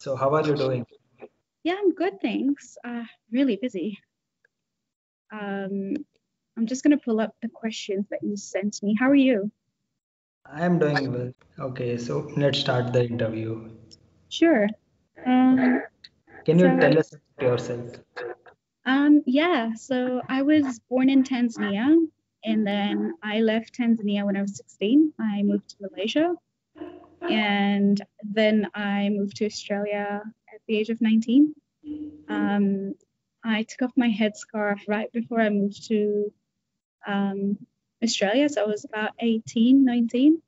So, how are you doing? Yeah, I'm good, thanks. Uh, really busy. Um, I'm just gonna pull up the questions that you sent me. How are you? I am doing well. Okay, so let's start the interview. Sure. Um, Can you so, tell us about yourself? um, yeah, so I was born in Tanzania and then I left Tanzania when I was 16. I moved to Malaysia and then I moved to Australia at the age of 19. Um, I took off my headscarf right before I moved to um, Australia, so I was about 18, 19.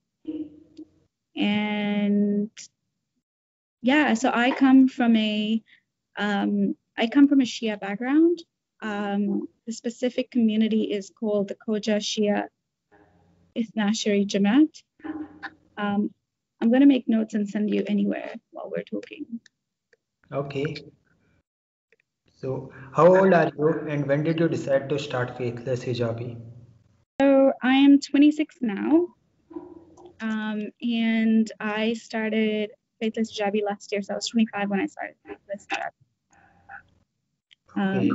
And yeah, so I come from a um, I come from a Shia background. Um, the specific community is called the Khoja Shia Ithnashari Jamaat. Um, I'm going to make notes and send you anywhere while we're talking. Okay. So, how old are you and when did you decide to start Faithless Hijabi? So, I am 26 now. Um, and I started Faithless Hijabi last year. So, I was 25 when I started Faithless Hijabi. Okay.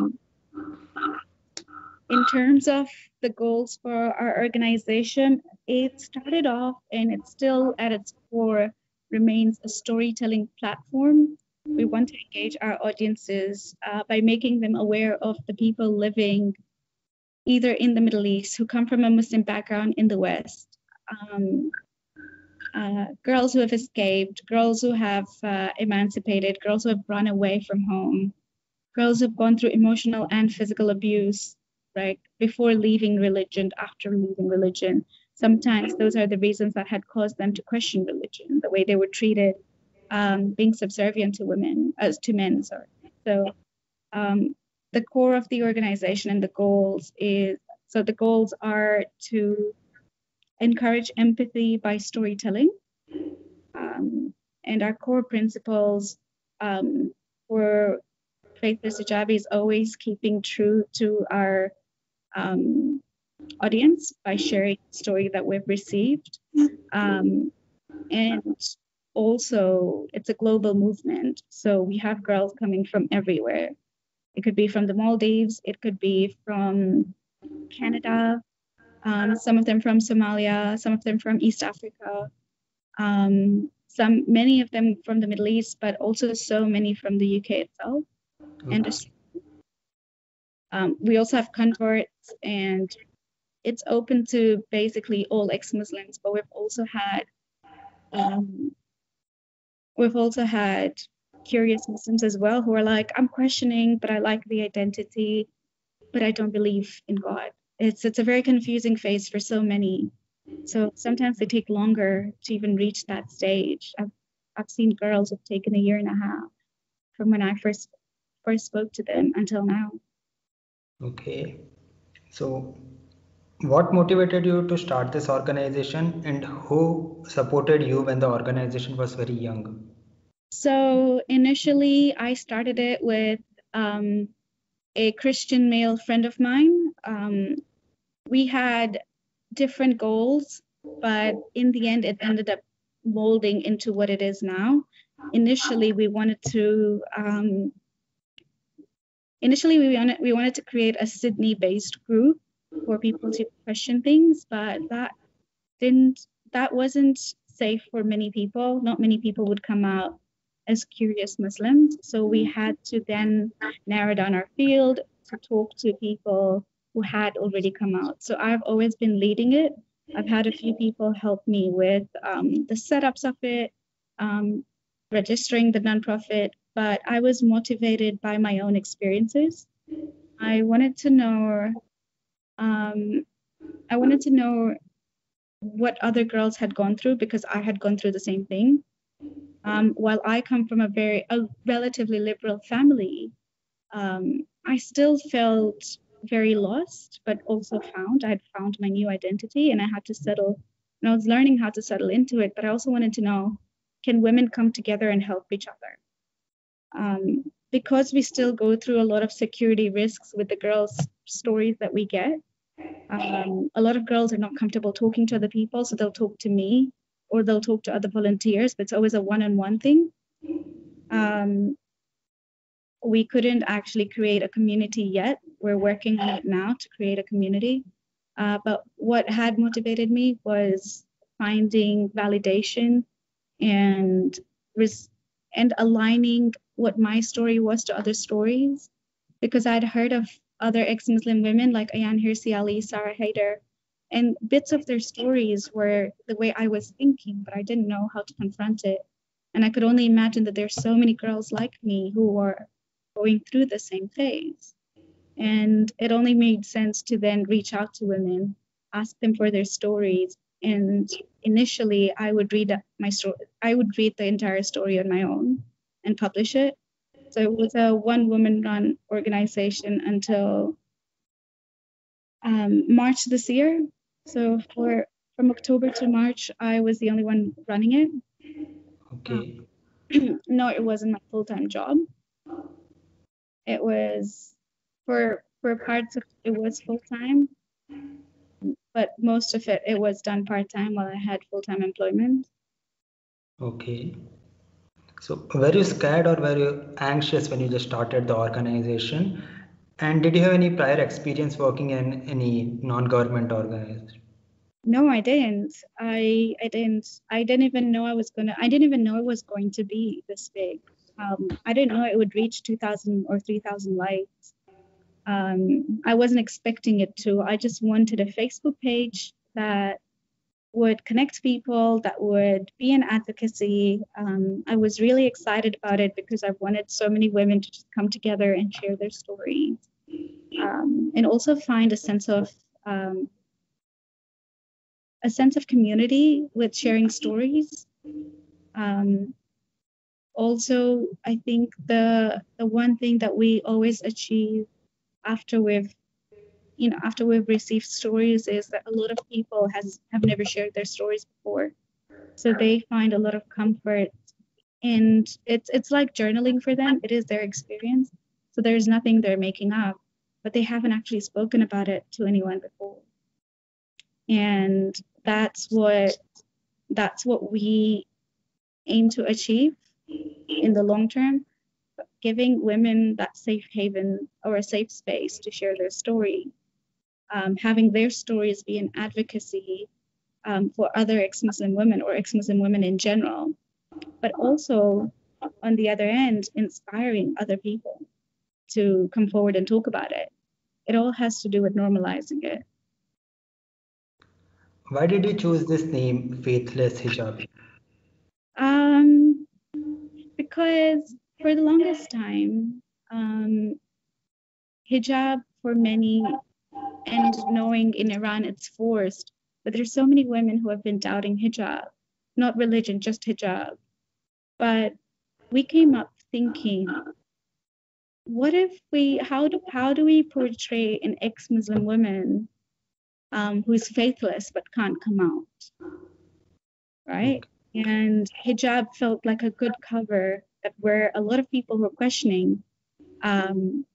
In terms of the goals for our organization, it started off and it still at its core remains a storytelling platform. We want to engage our audiences uh, by making them aware of the people living either in the Middle East who come from a Muslim background in the West, um, uh, girls who have escaped, girls who have uh, emancipated, girls who have run away from home, girls who've gone through emotional and physical abuse, right, before leaving religion, after leaving religion. Sometimes those are the reasons that had caused them to question religion, the way they were treated, um, being subservient to women, as to men, sorry. So um, the core of the organization and the goals is so the goals are to encourage empathy by storytelling. Um, and our core principles um, for Faithless Hijabi is always keeping true to our um, audience by sharing the story that we've received. Um, and also, it's a global movement. So we have girls coming from everywhere. It could be from the Maldives, it could be from Canada, um, some of them from Somalia, some of them from East Africa, um, some many of them from the Middle East, but also so many from the UK itself. And Okay. Um, we also have converts, and it's open to basically all ex-Muslims. But we've also had um, we've also had curious Muslims as well who are like, I'm questioning, but I like the identity, but I don't believe in God. It's it's a very confusing phase for so many. So sometimes they take longer to even reach that stage. I've I've seen girls who've taken a year and a half from when I first first spoke to them until now. Okay. So, what motivated you to start this organization and who supported you when the organization was very young? So initially, I started it with um, a Christian male friend of mine. Um, we had different goals, but in the end, it ended up molding into what it is now. Initially, we wanted to um, initially we wanted we wanted to create a Sydney-based group for people to question things, but that didn't that wasn't safe for many people. Not many people would come out as curious Muslims. So we had to then narrow down our field to talk to people who had already come out. So I've always been leading it. I've had a few people help me with um, the setups of it, um, registering the nonprofit, but I was motivated by my own experiences. I wanted to know, um, I wanted to know what other girls had gone through because I had gone through the same thing. Um, while I come from a very a relatively liberal family, um, I still felt very lost, but also found. I had found my new identity, and I had to settle. And I was learning how to settle into it, but I also wanted to know: can women come together and help each other? Um, because we still go through a lot of security risks with the girls' stories that we get. Um, a lot of girls are not comfortable talking to other people, so they'll talk to me or they'll talk to other volunteers, but it's always a one on one thing. Um, we couldn't actually create a community yet. We're working on it now to create a community. Uh, but what had motivated me was finding validation and and aligning what my story was to other stories because I'd heard of other ex-Muslim women like Ayaan Hirsi Ali, Sarah Haider, and bits of their stories were the way I was thinking, but I didn't know how to confront it. And I could only imagine that there's so many girls like me who are going through the same phase. And it only made sense to then reach out to women, ask them for their stories. And initially, I would read my story, I would read the entire story on my own and publish it. So it was a one woman run organization until um, March this year. So for from October to March, I was the only one running it. Okay. Um, no, it wasn't my full time job. It was for for parts of it was full time, but most of it it was done part time while I had full time employment. Okay. So were you scared or were you anxious when you just started the organization? And did you have any prior experience working in any non-government organization? No, I didn't. I I didn't. I didn't even know I was gonna. I didn't even know it was going to be this big. Um, I didn't know it would reach 2,000 or 3,000 likes. Um, I wasn't expecting it to. I just wanted a Facebook page that would connect people, that would be an advocacy. Um, I was really excited about it because I wanted so many women to just come together and share their stories, um, and also find a sense of um, a sense of community with sharing stories. Um, also, I think the the one thing that we always achieve after we've you know after we've received stories is that a lot of people has have never shared their stories before. So they find a lot of comfort and it's it's like journaling for them. It is their experience. So there's nothing they're making up but they haven't actually spoken about it to anyone before. And that's what that's what we aim to achieve in the long term giving women that safe haven or a safe space to share their story um, having their stories be an advocacy um, for other ex-muslim women or ex-muslim women in general but also on the other end inspiring other people to come forward and talk about it it all has to do with normalizing it Why did you choose this name, Faithless Hijab? Um, because for the longest time, um, hijab for many, and knowing in Iran it's forced, but there's so many women who have been doubting hijab, not religion, just hijab. But we came up thinking, what if we, how do, how do we portray an ex-Muslim woman um, who's faithless but can't come out? Right? and hijab felt like a good cover that where a lot of people who are questioning um,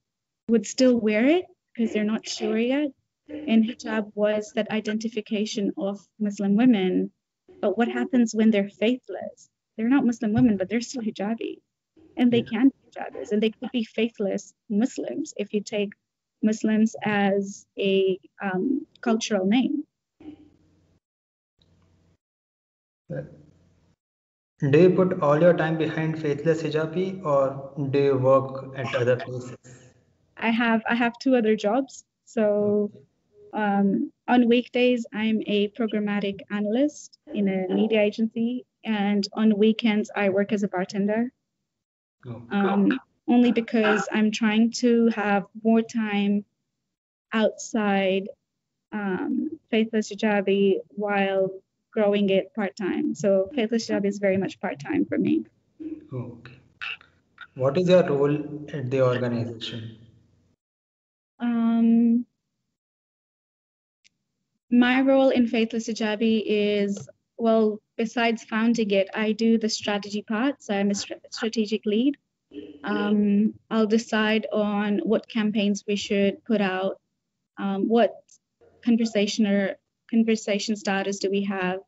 would still wear it because they're not sure yet. And hijab was that identification of Muslim women. But what happens when they're faithless? They're not Muslim women, but they're still hijabi. And they can be hijabis, and they could be faithless Muslims if you take Muslims as a um, cultural name. Do you put all your time behind Faithless Hijabi or do you work at other places? I have I have two other jobs. So um, on weekdays, I'm a programmatic analyst in a media agency, and on weekends, I work as a bartender. Um, only because I'm trying to have more time outside um, Faithless Hijabi while growing it part time. So Faithless Hijabi is very much part time for me. okay. What is your role at the organization? Um, my role in Faithless Hijabi is, well, besides founding it, I do the strategy part. So I'm a strategic lead. Um, I'll decide on what campaigns we should put out, um, what conversation or conversation starters do we have,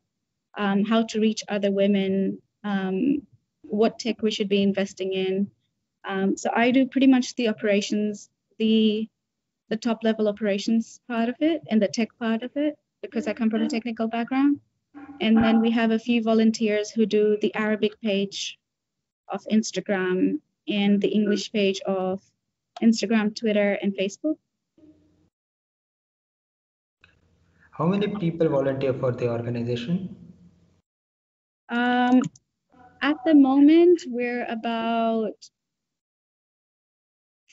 um, how to reach other women, um, what tech we should be investing in. Um, so I do pretty much the operations, the the top level operations part of it and the tech part of it because I come from a technical background. And then we have a few volunteers who do the Arabic page of Instagram and the English page of Instagram, Twitter, and Facebook. How many people volunteer for the organization? Um, at the moment, we're about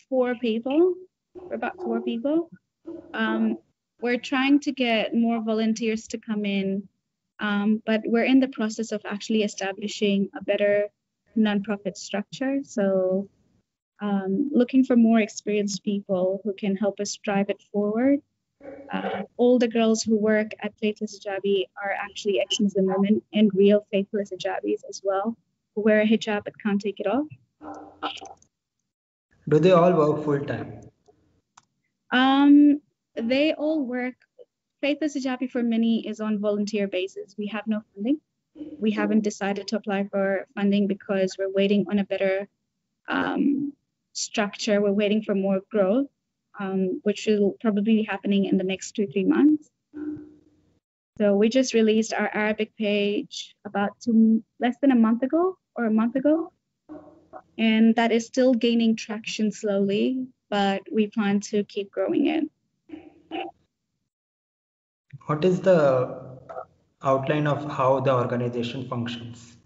four people. We're about four people. Um, we're trying to get more volunteers to come in, um, but we're in the process of actually establishing a better nonprofit structure. So, um, looking for more experienced people who can help us drive it forward. Uh, all the girls who work at Faithless Hijabi are actually ex-Muslim women and real faithless hijabis as well, who wear a hijab but can't take it off. Do they all work full time? Um, they all work. Faith Faithless Hijabi for many is on volunteer basis. We have no funding. We haven't decided to apply for funding because we're waiting on a better um, structure. We're waiting for more growth um, which will probably be happening in the next two, three months. So we just released our Arabic page about two, less than a month ago or a month ago. And that is still gaining traction slowly, but we plan to keep growing it. What is the outline of how the organization functions?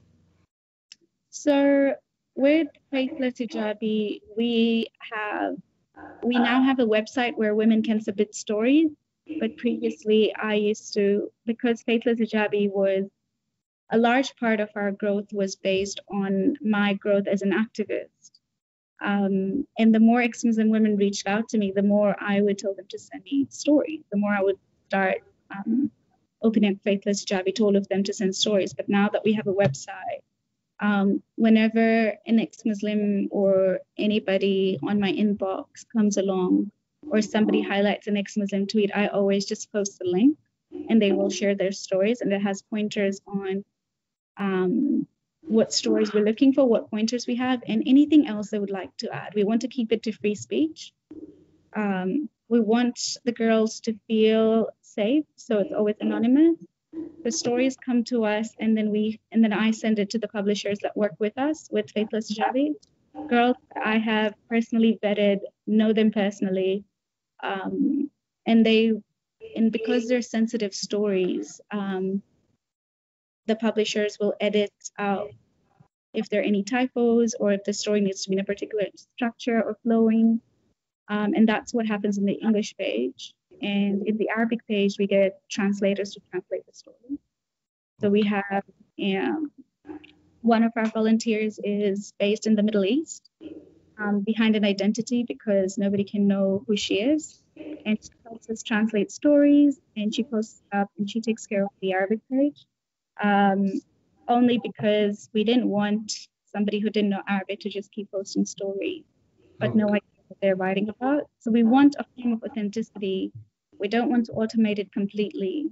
So with Faithless Hijabi, we have we now have a website where women can submit stories. But previously, I used to, because Faithless Hijabi was a large part of our growth was based on my growth as an activist. Um, and the more ex-Muslim women reached out to me, the more I would tell them to send me stories. The more I would start um, opening up Faithless to all of them to send stories. But now that we have a website, um, whenever an ex-Muslim or anybody on my inbox comes along or somebody highlights an ex-Muslim tweet, I always just post the link and they will share their stories and it has pointers on um, what stories we're looking for, what pointers we have, and anything else they would like to add. We want to keep it to free speech. Um, we want the girls to feel safe, so it's always anonymous the stories come to us and then we and then i send it to the publishers that work with us with faithless Hijabi. girls i have personally vetted know them personally um, and they and because they're sensitive stories um, the publishers will edit out if there are any typos or if the story needs to be in a particular structure or flowing um, and that's what happens in the english page and in the Arabic page, we get translators to translate the story. So we have um, one of our volunteers is based in the Middle East, um, behind an identity because nobody can know who she is. And she helps us translate stories and she posts up and she takes care of the Arabic page. Um, only because we didn't want somebody who didn't know Arabic to just keep posting stories, but okay. no idea what they're writing about. So we want a form of authenticity. We don't want to automate it completely.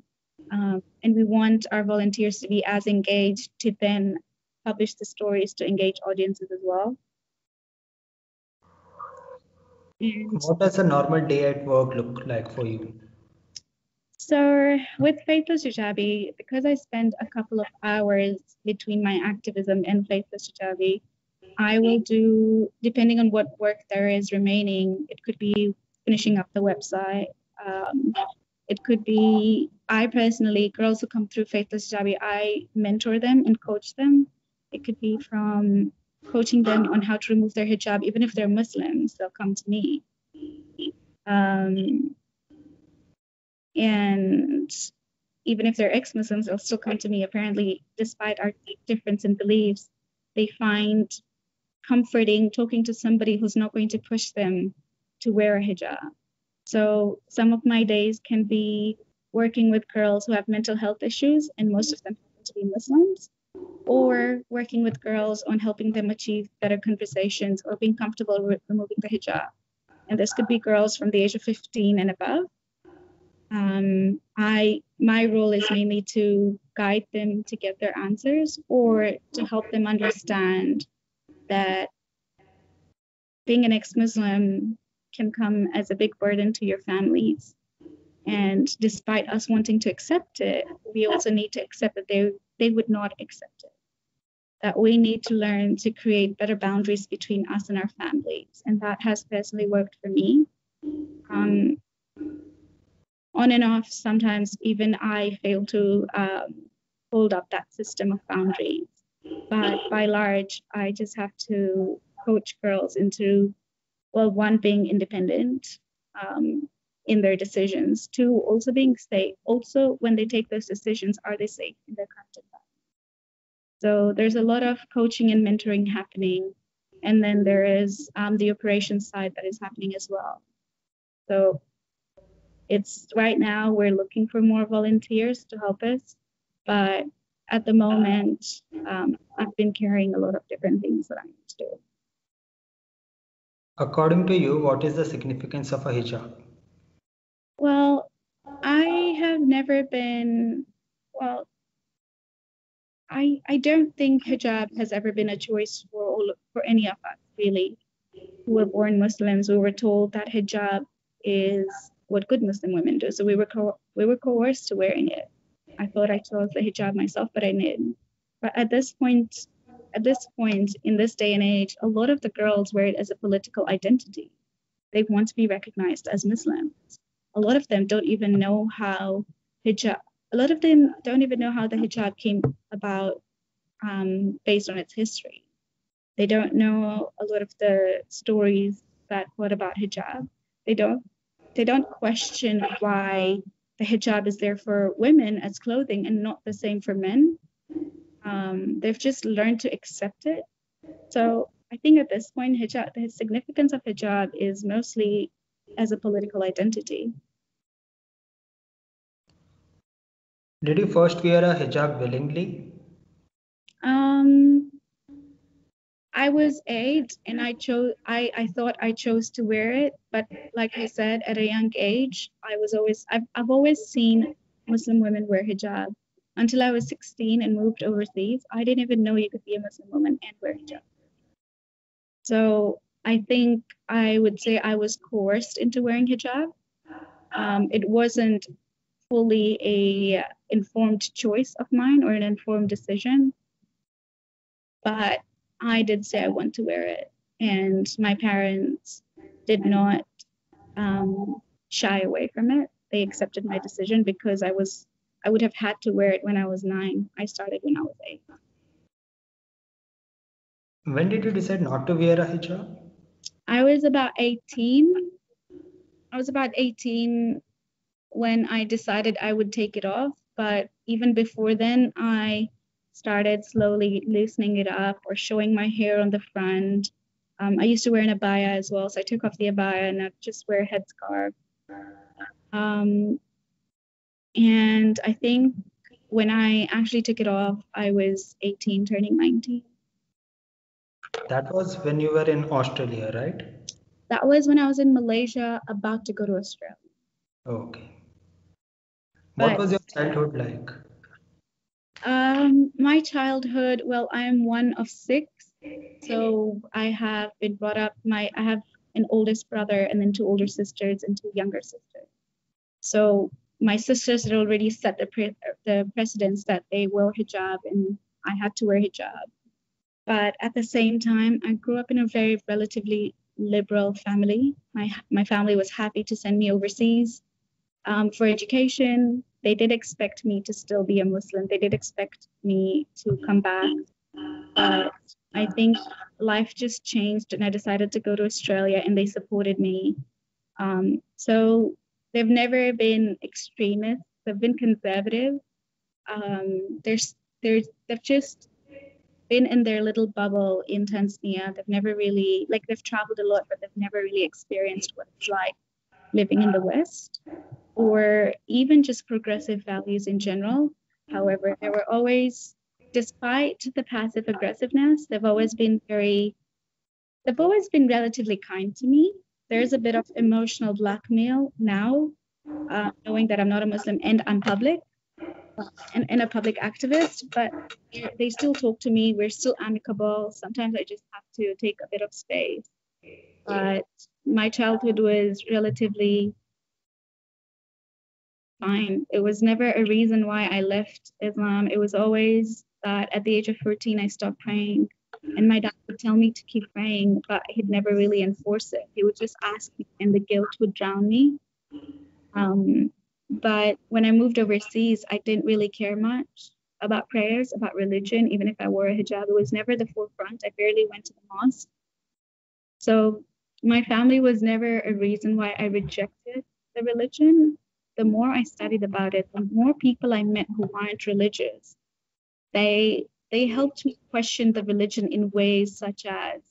Um, and we want our volunteers to be as engaged to then publish the stories to engage audiences as well. And what does a normal day at work look like for you? So with Faithless Hijabi, because I spend a couple of hours between my activism and Faithless Hijabi, I will do, depending on what work there is remaining, it could be finishing up the website. Um, it could be, I personally, girls who come through Faithless Hijabi, I mentor them and coach them. It could be from coaching them on how to remove their hijab, even if they're Muslims, they'll come to me. Um, and even if they're ex-Muslims, they'll still come to me. Apparently, despite our difference in beliefs, they find comforting talking to somebody who's not going to push them to wear a hijab. So some of my days can be working with girls who have mental health issues, and most of them happen to be Muslims, or working with girls on helping them achieve better conversations or being comfortable with removing the hijab. And this could be girls from the age of 15 and above. Um, I my role is mainly to guide them to get their answers or to help them understand that being an ex-Muslim can come as a big burden to your families. And despite us wanting to accept it, we also need to accept that they, they would not accept it. That we need to learn to create better boundaries between us and our families. And that has personally worked for me. Um, on and off, sometimes even I fail to um, hold up that system of boundaries. But by large, I just have to coach girls into, well, one, being independent um, in their decisions, two, also being safe. Also, when they take those decisions, are they safe in their current environment? So there's a lot of coaching and mentoring happening. And then there is um, the operations side that is happening as well. So it's right now we're looking for more volunteers to help us, but at the moment, um, I've been carrying a lot of different things that I need to do. According to you, what is the significance of a hijab? Well, I have never been, well, I, I don't think hijab has ever been a choice for all, for any of us, really, who were born Muslims. We were told that hijab is what good Muslim women do. So we were co- we were coerced to wearing it. I thought I chose the hijab myself, but I didn't. But at this point, at this point in this day and age, a lot of the girls wear it as a political identity. They want to be recognized as Muslims. A lot of them don't even know how hijab. A lot of them don't even know how the hijab came about, um, based on its history. They don't know a lot of the stories that what about hijab. They don't they don't question why the hijab is there for women as clothing and not the same for men. Um, they've just learned to accept it. So I think at this point, hijab, the significance of hijab is mostly as a political identity. Did you first wear a hijab willingly? Um, I was eight and I chose I, I thought I chose to wear it, but like I said, at a young age, I was always I've I've always seen Muslim women wear hijab. Until I was 16 and moved overseas, I didn't even know you could be a Muslim woman and wear hijab. So I think I would say I was coerced into wearing hijab. Um, it wasn't fully a informed choice of mine or an informed decision, but I did say I want to wear it, and my parents did not um, shy away from it. They accepted my decision because I was I would have had to wear it when I was nine. I started when I was eight. When did you decide not to wear a hijab? I was about 18. I was about 18 when I decided I would take it off. But even before then, I started slowly loosening it up or showing my hair on the front. Um, I used to wear an abaya as well, so I took off the abaya and I just wear a headscarf. Um, and I think when I actually took it off, I was 18, turning 19. That was when you were in Australia, right? That was when I was in Malaysia, about to go to Australia. Okay. What But- was your childhood like? Um, my childhood, well, I am one of six. So I have been brought up, my I have an oldest brother and then two older sisters and two younger sisters. So my sisters had already set the pre- the precedence that they wear hijab and I had to wear hijab. But at the same time, I grew up in a very relatively liberal family. My my family was happy to send me overseas um, for education. They did expect me to still be a Muslim. They did expect me to come back. But I think life just changed and I decided to go to Australia and they supported me. Um, so they've never been extremists, they've been conservative. Um, there's, they've just been in their little bubble in Tanzania. They've never really, like, they've traveled a lot, but they've never really experienced what it's like living in the West or even just progressive values in general. However, they were always, despite the passive aggressiveness, they've always been very, they've always been relatively kind to me. There's a bit of emotional blackmail now, uh, knowing that I'm not a Muslim and I'm public and, and a public activist, but they still talk to me. We're still amicable. Sometimes I just have to take a bit of space. But my childhood was relatively fine. It was never a reason why I left Islam. It was always that at the age of 14, I stopped praying. And my dad would tell me to keep praying, but he'd never really enforce it. He would just ask me, and the guilt would drown me. Um, but when I moved overseas, I didn't really care much about prayers, about religion, even if I wore a hijab. It was never the forefront. I barely went to the mosque. So my family was never a reason why I rejected the religion. The more I studied about it, the more people I met who aren't religious, they they helped me question the religion in ways such as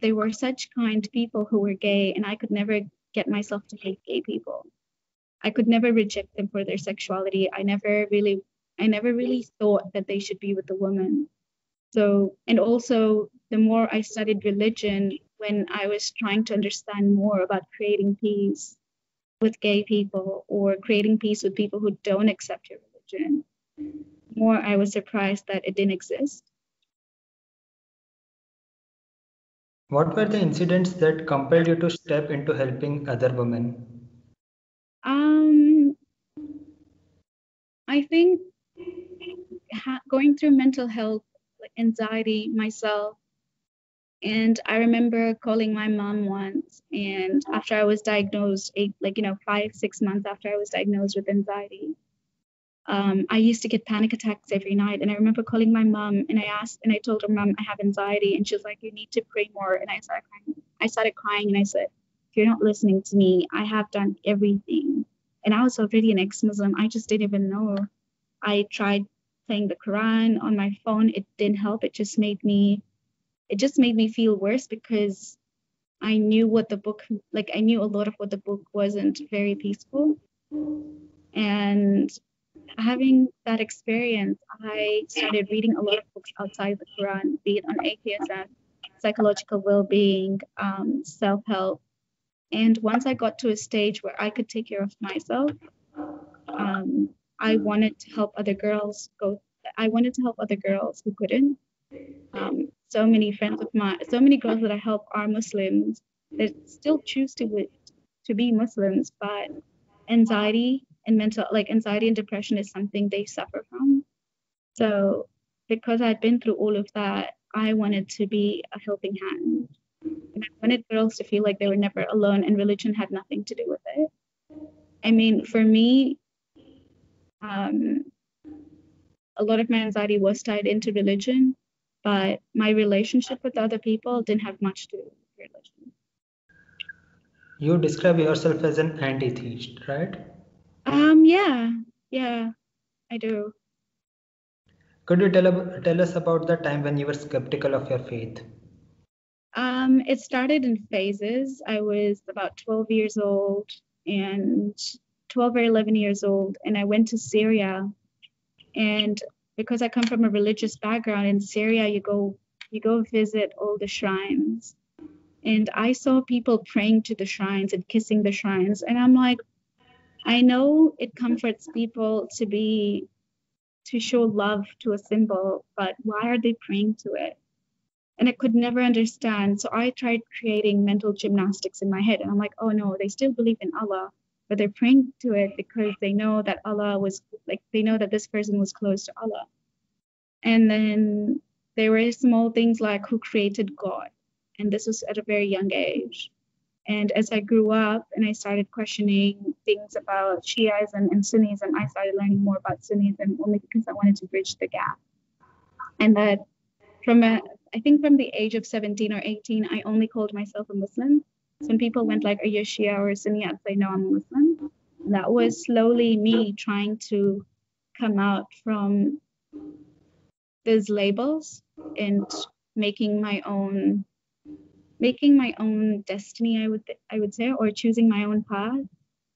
they were such kind people who were gay, and I could never get myself to hate gay people. I could never reject them for their sexuality. I never really I never really thought that they should be with a woman. So, and also the more I studied religion when I was trying to understand more about creating peace with gay people or creating peace with people who don't accept your religion, more I was surprised that it didn't exist. What were the incidents that compelled you to step into helping other women? Um, I think ha- going through mental health, like anxiety myself, and I remember calling my mom once, and after I was diagnosed, eight, like you know, five six months after I was diagnosed with anxiety, um, I used to get panic attacks every night. And I remember calling my mom, and I asked, and I told her, "Mom, I have anxiety," and she was like, "You need to pray more." And I started crying. I started crying, and I said, you're not listening to me. I have done everything. And I was already an ex Muslim. I just didn't even know. I tried playing the Quran on my phone. It didn't help. It just made me, it just made me feel worse because I knew what the book, like I knew a lot of what the book wasn't very peaceful. And having that experience, I started reading a lot of books outside the Quran, be it on APSM, psychological well-being, um, self-help, and once I got to a stage where I could take care of myself, um, I wanted to help other girls go. I wanted to help other girls who couldn't. Um, so many friends of mine, so many girls that I help are Muslims that still choose to to be Muslims, but anxiety and mental, like anxiety and depression, is something they suffer from. So because I'd been through all of that, I wanted to be a helping hand. And I wanted girls to feel like they were never alone and religion had nothing to do with it. I mean, for me, um, a lot of my anxiety was tied into religion, but my relationship with other people didn't have much to do with religion. You describe yourself as an anti-theist, right? Um, yeah, yeah, I do. Could you tell, tell us about the time when you were skeptical of your faith? Um, it started in phases. I was about 12 years old and 12 or 11 years old, and I went to Syria. And because I come from a religious background in Syria, you go you go visit all the shrines. And I saw people praying to the shrines and kissing the shrines. And I'm like, I know it comforts people to be to show love to a symbol, but why are they praying to it? and I could never understand. So I tried creating mental gymnastics in my head, and I'm like, oh no, they still believe in Allah, but they're praying to it because they know that Allah was like they know that this person was close to Allah. And then there were small things like who created God, and this was at a very young age. And as I grew up and I started questioning things about Shiaism and Sunnism, I started learning more about Sunnism only because I wanted to bridge the gap. And that from a I think from the age of 17 or 18, I only called myself a Muslim. When people went like, are you Shia or Sunni? I'd say, no, I'm Muslim. And that was slowly me trying to come out from those labels and making my own making my own destiny i would i would say or choosing my own path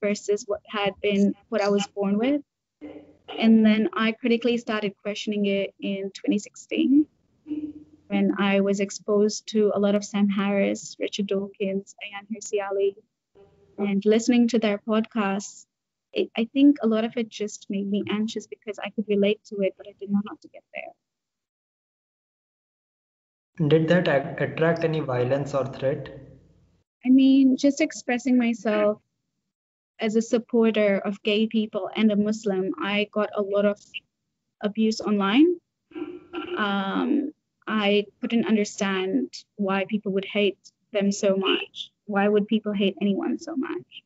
versus what had been what i was born with and then i critically started questioning it in 2016 when I was exposed to a lot of Sam Harris, Richard Dawkins, Ayaan Hirsi Ali, and listening to their podcasts, it, I think a lot of it just made me anxious because I could relate to it, but I didn't know how to get there. Did that attract any violence or threat? I mean, just expressing myself as a supporter of gay people and a Muslim, I got a lot of abuse online. Um, I couldn't understand why people would hate them so much. Why would people hate anyone so much?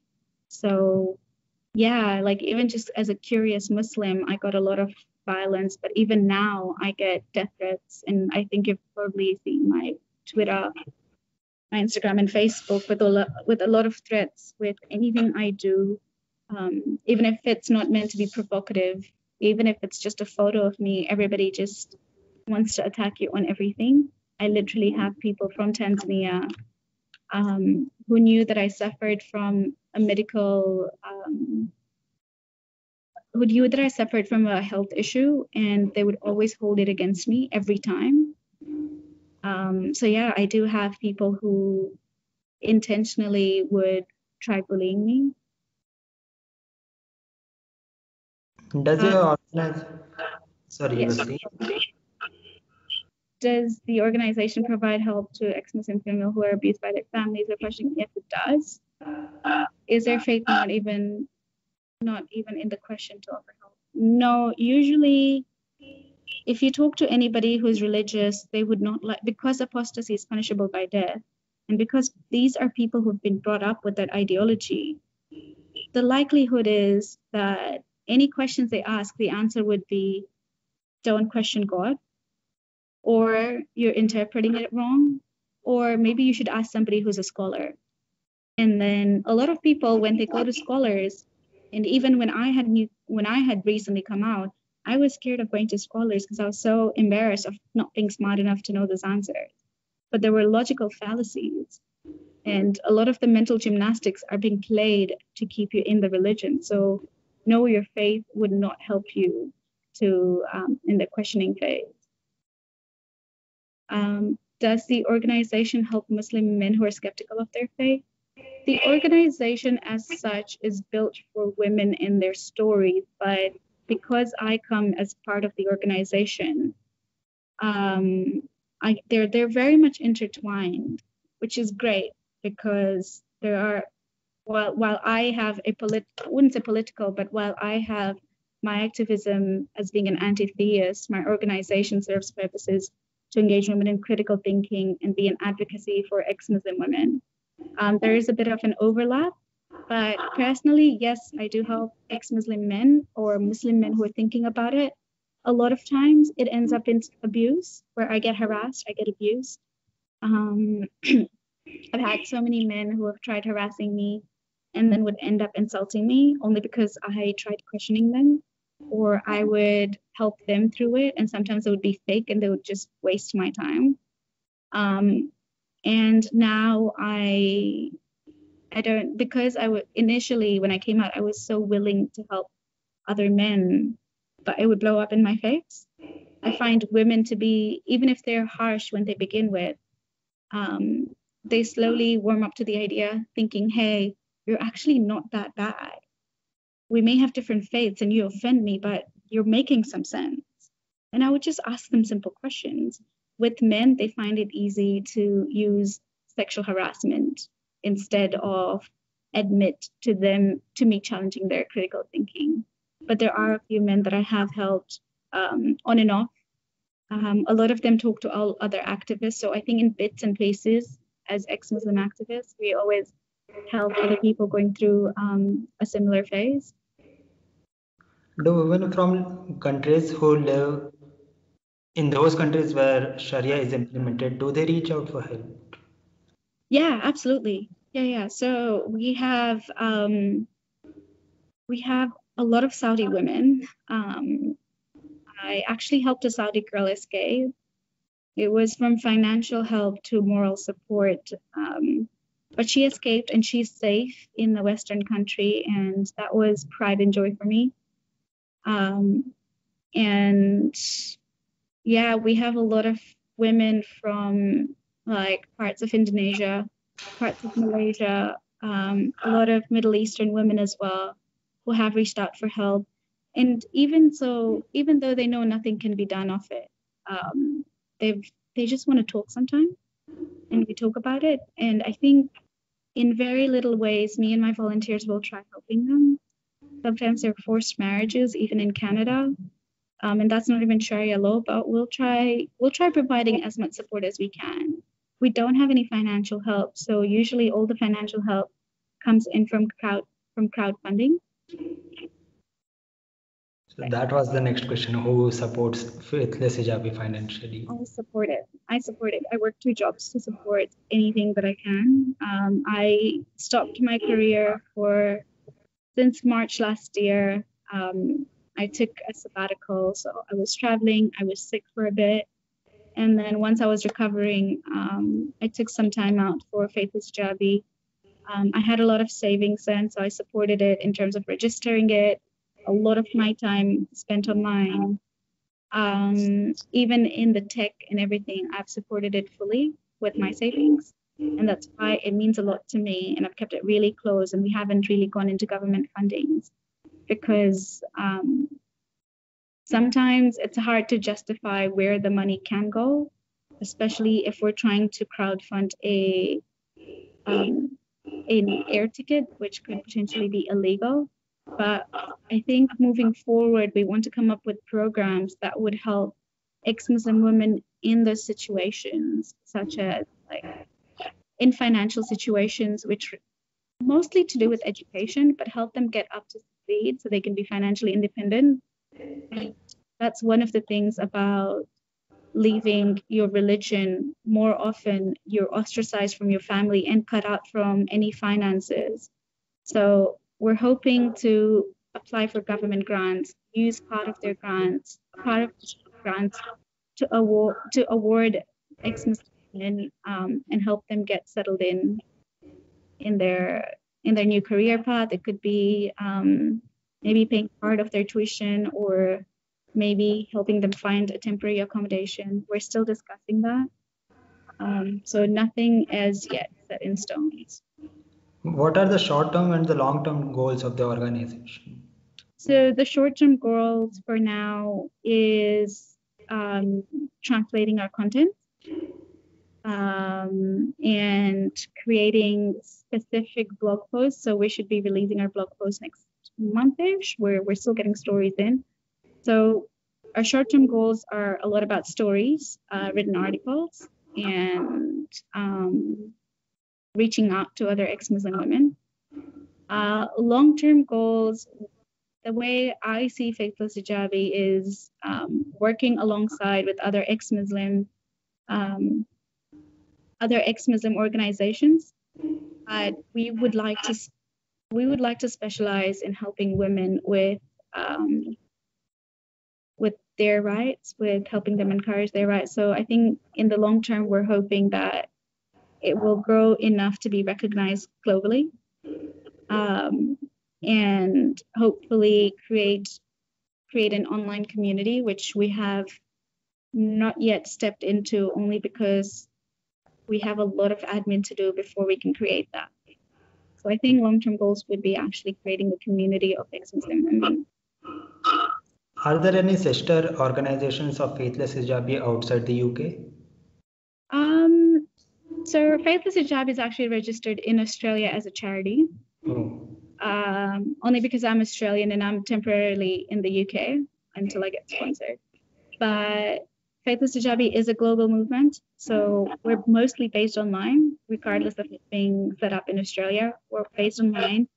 So, yeah, like even just as a curious Muslim, I got a lot of violence. But even now, I get death threats, and I think you've probably seen my Twitter, my Instagram, and Facebook with a lot with a lot of threats with anything I do, um, even if it's not meant to be provocative, even if it's just a photo of me. Everybody just wants to attack you on everything. I literally have people from Tanzania um, who knew that I suffered from a medical um, who knew that I suffered from a health issue and they would always hold it against me every time. Um, so yeah, I do have people who intentionally would try bullying me. Does your um, organize sorry, yes. Does the organization provide help to ex-Muslim female who are abused by their families or questioning? Yes, it does. Is their faith not even not even in the question to offer help. No, usually if you talk to anybody who's religious, they would not like because apostasy is punishable by death, and because these are people who've been brought up with that ideology, the likelihood is that any questions they ask, the answer would be, don't question God, or you're interpreting it wrong, or maybe you should ask somebody who's a scholar. And then a lot of people, when they go to scholars, and even when I had new, when I had recently come out, I was scared of going to scholars because I was so embarrassed of not being smart enough to know those answers. But there were logical fallacies, and a lot of the mental gymnastics are being played to keep you in the religion. So, know your faith would not help you to um, in the questioning phase. Um, does the organization help Muslim men who are skeptical of their faith? the organization as such is built for women and their stories, but because I come as part of the organization, um, I, they're they're very much intertwined, which is great because there are while while I have a polit I wouldn't say political, but while I have my activism as being an anti-theist, my organization serves purposes to engage women in critical thinking and be an advocacy for ex-Muslim women. Um, there is a bit of an overlap, but personally, yes, I do help ex Muslim men or Muslim men who are thinking about it. A lot of times it ends up in abuse where I get harassed, I get abused. Um, I've had so many men who have tried harassing me and then would end up insulting me only because I tried questioning them or I would help them through it. And sometimes it would be fake and they would just waste my time. Um, and now i i don't because i would initially when i came out i was so willing to help other men but it would blow up in my face i find women to be even if they're harsh when they begin with um, they slowly warm up to the idea thinking hey you're actually not that bad we may have different faiths and you offend me but you're making some sense and i would just ask them simple questions with men, they find it easy to use sexual harassment instead of admit to them to me challenging their critical thinking. But there are a few men that I have helped um, on and off. Um, a lot of them talk to all other activists. So I think in bits and pieces, as ex-Muslim activists, we always help other people going through um, a similar phase. Do women from countries who live in those countries where Sharia is implemented, do they reach out for help? Yeah, absolutely. Yeah, yeah. So we have um, we have a lot of Saudi women. Um, I actually helped a Saudi girl escape. It was from financial help to moral support. Um, but she escaped and she's safe in the Western country, and that was pride and joy for me. Um, and yeah, we have a lot of women from like parts of Indonesia, parts of Malaysia, um, a lot of Middle Eastern women as well. who have reached out for help. And even so, even though they know nothing can be done of it, um, they've they just want to talk sometime, and we talk about it. And I think in very little ways, me and my volunteers will try helping them. Sometimes they're forced marriages, even in Canada, um, and that's not even Sharia law. But we'll try we'll try providing as much support as we can. We don't have any financial help, so usually all the financial help comes in from crowd from crowdfunding. So that was the next question. Who supports Faithless Hijabi financially? I support it. I support it. I work two jobs to support anything that I can. Um, I stopped my career for since March last year. Um, I took a sabbatical, so I was traveling. I was sick for a bit, and then once I was recovering, um, I took some time out for Faithless Hijabi. Um, I had a lot of savings then, so I supported it in terms of registering it, a lot of my time spent online. Um, even in the tech and everything, I've supported it fully with my savings. And that's why it means a lot to me. And I've kept it really close. And we haven't really gone into government fundings because um, sometimes it's hard to justify where the money can go, especially if we're trying to crowdfund a um, an air ticket, which could potentially be illegal. But I think moving forward, we want to come up with programs that would help ex-Muslim women in those situations, such as like in financial situations, which mostly to do with education, but help them get up to speed so they can be financially independent. That's one of the things about leaving your religion. More often, you're ostracized from your family and cut out from any finances. So we're hoping to apply for government grants, use part of their grants, part of the grants to award to award ex-Muslim um, and help them get settled in in their in their new career path. It could be um, maybe paying part of their tuition or maybe helping them find a temporary accommodation. We're still discussing that. Um, so nothing as yet set in stone. What are the short term and the long term goals of the organization? So, the short term goals for now is um, translating our content um, and creating specific blog posts. So, we should be releasing our blog posts next month-ish where we're still getting stories in. So, our short term goals are a lot about stories, uh, written articles, and um, reaching out to other ex-Muslim women. Uh, long-term goals, the way I see Faithless Hijabi is um, working alongside with other ex-Muslim, um, other ex-Muslim organizations. We would like to, we would like to specialize in helping women with, um, with their rights, with helping them encourage their rights. So I think in the long term, we're hoping that it will grow enough to be recognized globally um, and hopefully create create an online community which we have not yet stepped into only because we have a lot of admin to do before we can create that. So i think long-term goals would be actually creating a community of ex-muslim women are there any sister organizations of faithless hijabi outside the uk um so Faithless Hijab is actually registered in Australia as a charity. Oh. Um, only because I'm Australian and I'm temporarily in the UK until I get sponsored. But Faithless Hijabi is a global movement, so we're mostly based online, regardless of being set up in Australia. We're based online.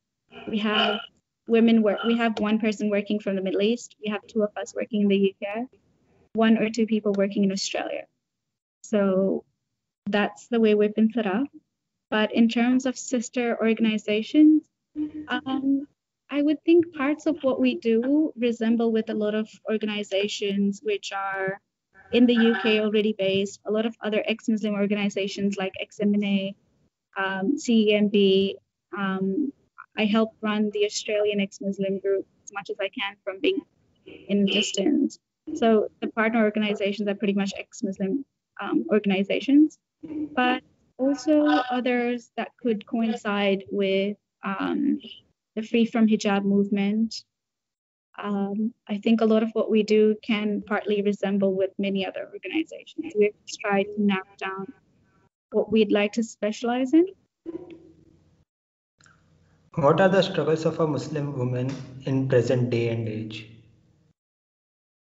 We have women work. We have one person working from the Middle East. We have two of us working in the UK, one or two people working in Australia. So that's the way we've been set up. But in terms of sister organizations, um, I would think parts of what we do resemble with a lot of organizations which are in the UK already based, a lot of other ex-Muslim organizations like EXMNA, um, CEMB. Um, I help run the Australian ex-Muslim group as much as I can from being in distance. So the partner organizations are pretty much ex-Muslim um, organizations but also others that could coincide with um, the Free from Hijab movement. Um, I think a lot of what we do can partly resemble with many other organizations. We've tried to narrow down what we'd like to specialize in. What are the struggles of a Muslim woman in present day and age?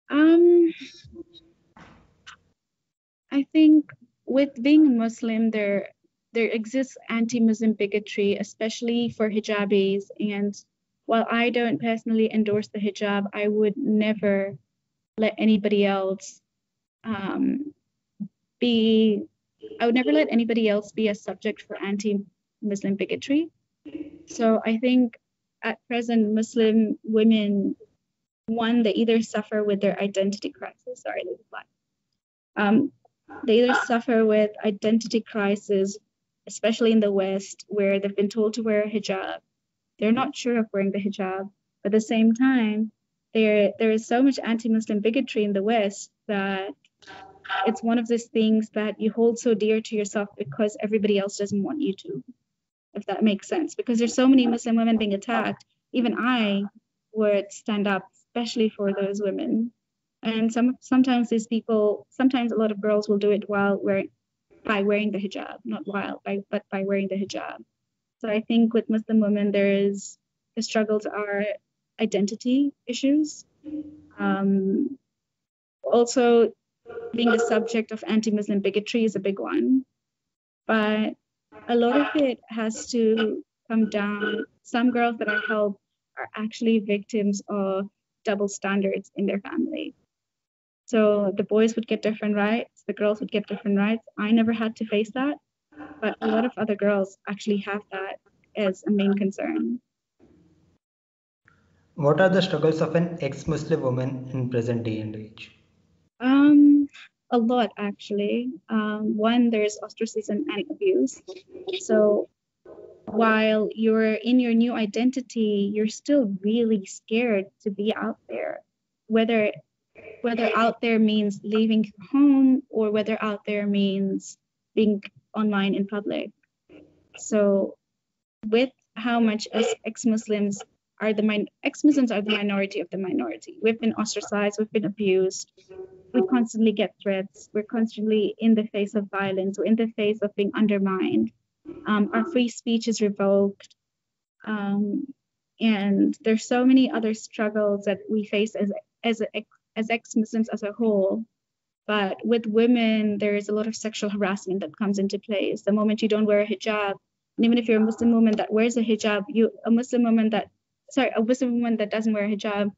Um, I think with being Muslim, there there exists anti-Muslim bigotry, especially for hijabis. And while I don't personally endorse the hijab, I would never let anybody else um, be. I would never let anybody else be a subject for anti-Muslim bigotry. So I think at present, Muslim women, one, they either suffer with their identity crisis. Sorry, um, they either suffer with identity crisis, especially in the West, where they've been told to wear a hijab. They're not sure of wearing the hijab. But at the same time, there there is so much anti-Muslim bigotry in the West that it's one of those things that you hold so dear to yourself because everybody else doesn't want you to, if that makes sense. Because there's so many Muslim women being attacked. Even I would stand up, especially for those women and some sometimes these people sometimes a lot of girls will do it while wearing by wearing the hijab not while by, but by wearing the hijab. So i think with muslim women there is the struggles are identity issues. Um, also being the subject of anti-muslim bigotry is a big one. But a lot of it has to come down some girls that i help are actually victims of double standards in their family so the boys would get different rights, the girls would get different rights. I never had to face that, but a lot of other girls actually have that as a main concern. What are the struggles of an ex-Muslim woman in present day and age? Um, a lot actually. Um, one, there's ostracism and abuse. So while you're in your new identity, you're still really scared to be out there, whether whether out there means leaving home or whether out there means being online in public. So, with how much us ex-Muslims are the min- ex-Muslims are the minority of the minority. We've been ostracized, we've been abused, we constantly get threats, we're constantly in the face of violence, we're in the face of being undermined. Um, our free speech is revoked. Um, and there's so many other struggles that we face as as as ex-Muslims as a whole. But with women, there is a lot of sexual harassment that comes into place. The moment you don't wear a hijab, and even if you're a Muslim woman that wears a hijab, you a Muslim woman that sorry, a Muslim woman that doesn't wear a hijab,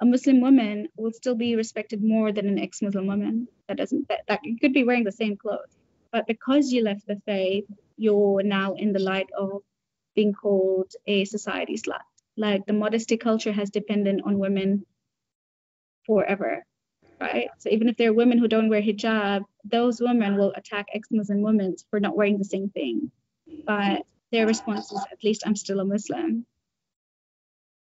a Muslim woman will still be respected more than an ex-Muslim woman that doesn't that, that could be wearing the same clothes. But because you left the faith, you're now in the light of being called a society slut. Like the modesty culture has depended on women forever, right? So even if there are women who don't wear hijab, those women will attack ex-Muslim women for not wearing the same thing. But their response is, at least I'm still a Muslim.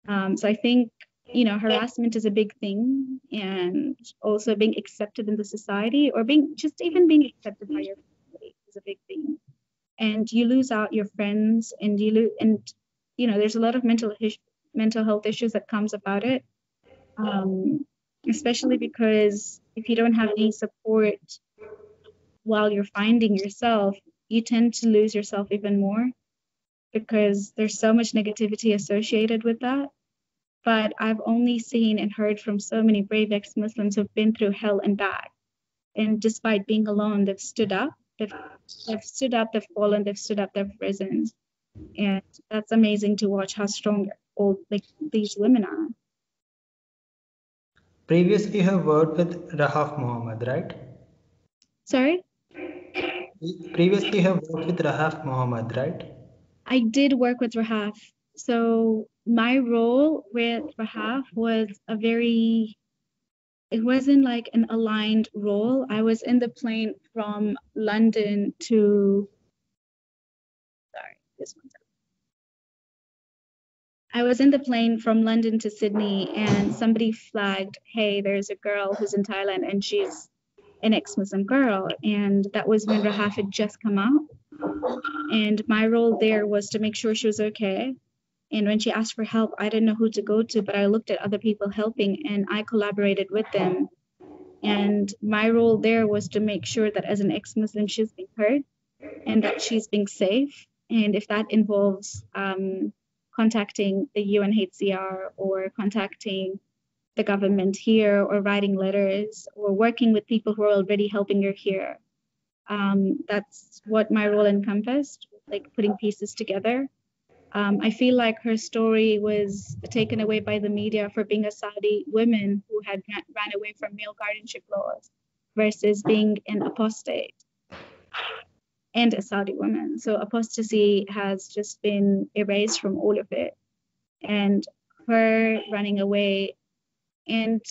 Um, so I think, you know, harassment is a big thing and also being accepted in the society or being just even being accepted by your family is a big thing. And you lose out your friends and you lose, and, you know, there's a lot of mental, mental health issues that comes about it. Um, especially because if you don't have any support while you're finding yourself, you tend to lose yourself even more because there's so much negativity associated with that. But I've only seen and heard from so many brave ex Muslims who've been through hell and back. And despite being alone, they've stood up, they've, they've stood up, they've fallen, they've stood up, they've risen. And that's amazing to watch how strong all like these women are. Previously, you have worked with Rahaf Muhammad, right? Sorry? Previously, you have worked with Rahaf Muhammad, right? I did work with Rahaf. So my role with Rahaf was a very, it wasn't like an aligned role. I was in the plane from London to, sorry, this one's I was in the plane from London to Sydney, and somebody flagged, "Hey, there's a girl who's in Thailand, and she's an ex-Muslim girl." And that was when Rahaf had just come out, and my role there was to make sure she was okay, And when she asked for help, I didn't know who to go to, but I looked at other people helping and I collaborated with them. And my role there was to make sure that as an ex Muslim, she's being heard and that she's being safe. And if that involves um, contacting the UNHCR or contacting the government here or writing letters or working with people who are already helping her here, um, that's what my role encompassed, like putting pieces together. Um, I feel like her story was taken away by the media for being a Saudi woman who had ran away from male guardianship laws versus being an apostate and a Saudi woman. So apostasy has just been erased from all of it. And her running away, and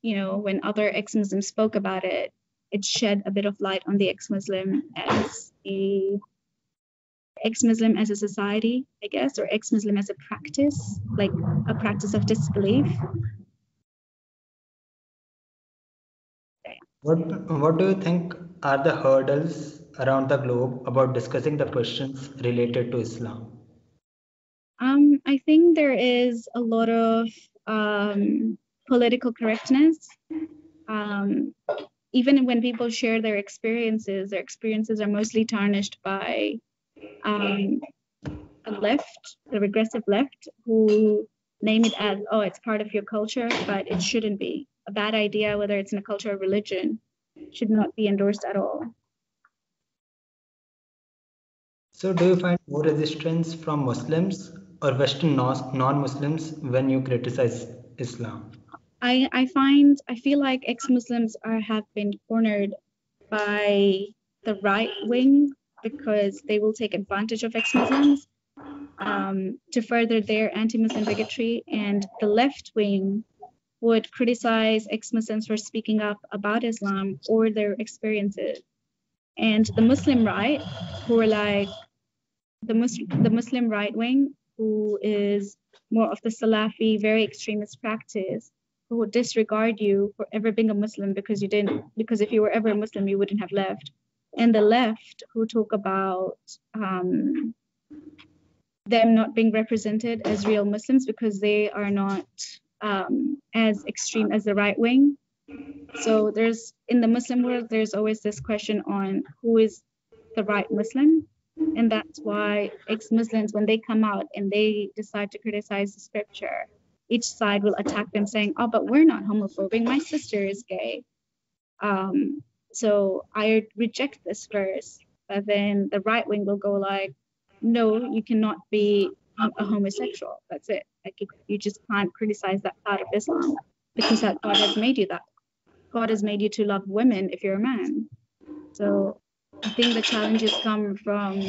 you know, when other ex-Muslims spoke about it, it shed a bit of light on the ex-Muslim as a ex-Muslim as a society, I guess, or ex-Muslim as a practice, like a practice of disbelief. What, what do you think are the hurdles around the globe about discussing the questions related to Islam? Um, I think there is a lot of um, political correctness. Um, even when people share their experiences, their experiences are mostly tarnished by um, a left, the regressive left, who name it as, oh, it's part of your culture, but it shouldn't be. A bad idea, whether it's in a culture or religion, should not be endorsed at all. So, do you find more resistance from Muslims or Western non Muslims when you criticize Islam? I, I find, I feel like ex Muslims are have been cornered by the right wing because they will take advantage of ex-Muslims um, to further their anti-Muslim bigotry, and the left wing would criticize ex-Muslims for speaking up about Islam or their experiences. And the Muslim right, who are like the Muslim, the Muslim right wing, who is more of the Salafi, very extremist practice, who would disregard you for ever being a Muslim because you didn't, because if you were ever a Muslim, you wouldn't have left and the left who talk about um, them not being represented as real Muslims because they are not um, as extreme as the right wing. So there's in the Muslim world, there's always this question on who is the right Muslim. And that's why ex-Muslims, when they come out and they decide to criticize the scripture, each side will attack them saying, oh, but we're not homophobic. My sister is gay. Um, so I reject this verse. But then the right wing will go like, no, you cannot be a homosexual. That's it. Like you just can't criticize that part of Islam because that God has made you that. God has made you to love women if you're a man. So I think the challenges come from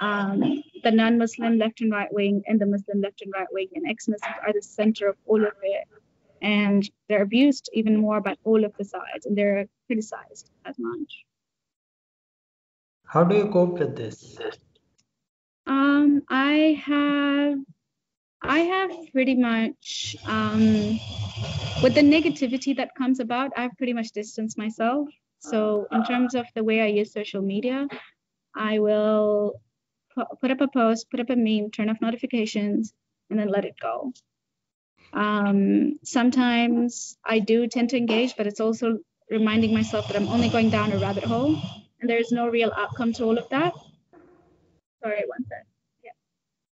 um, the non-Muslim left and right wing and the Muslim left and right wing and ex-Muslims are the center of all of it and they're abused even more by all of the sides and they're criticized as much. How do you cope with this? Um, I have I have pretty much um, with the negativity that comes about, I've pretty much distanced myself. So in terms of the way I use social media, I will put up a post, put up a meme, turn off notifications, and then let it go. Um, sometimes I do tend to engage, but it's also reminding myself that I'm only going down a rabbit hole and there's no real outcome to all of that. Sorry, one sec. Yeah.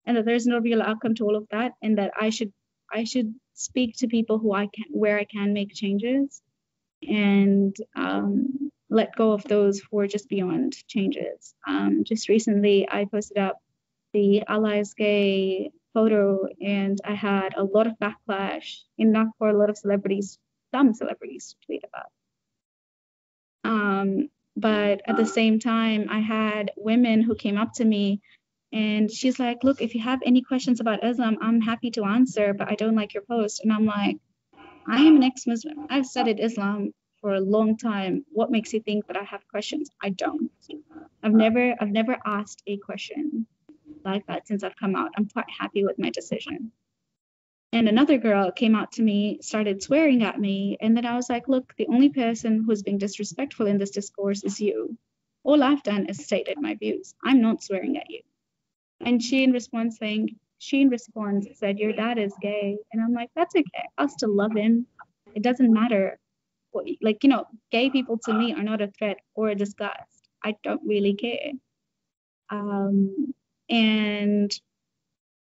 And that there's no real outcome to all of that and that I should I should speak to people who I can where I can make changes and um, let go of those who are just beyond changes. Um, just recently I posted up the Allah's Gay photo and I had a lot of backlash in Nagpur, a lot of celebrities, some celebrities tweet about. Um, but at the same time, I had women who came up to me and she's like, look, if you have any questions about Islam, I'm happy to answer, but I don't like your post. And I'm like, I am an ex-Muslim. I've studied Islam for a long time. What makes you think that I have questions? I don't. I've never I've never asked a question like that since I've come out. I'm quite happy with my decision. And another girl came out to me, started swearing at me. And then I was like, look, the only person who's being disrespectful in this discourse is you. All I've done is stated my views. I'm not swearing at you. And she, in response, saying, she in response said, Your dad is gay. And I'm like, That's okay. I'll still love him. It doesn't matter. Like, you know, gay people to me are not a threat or a disgust. I don't really care. Um, and,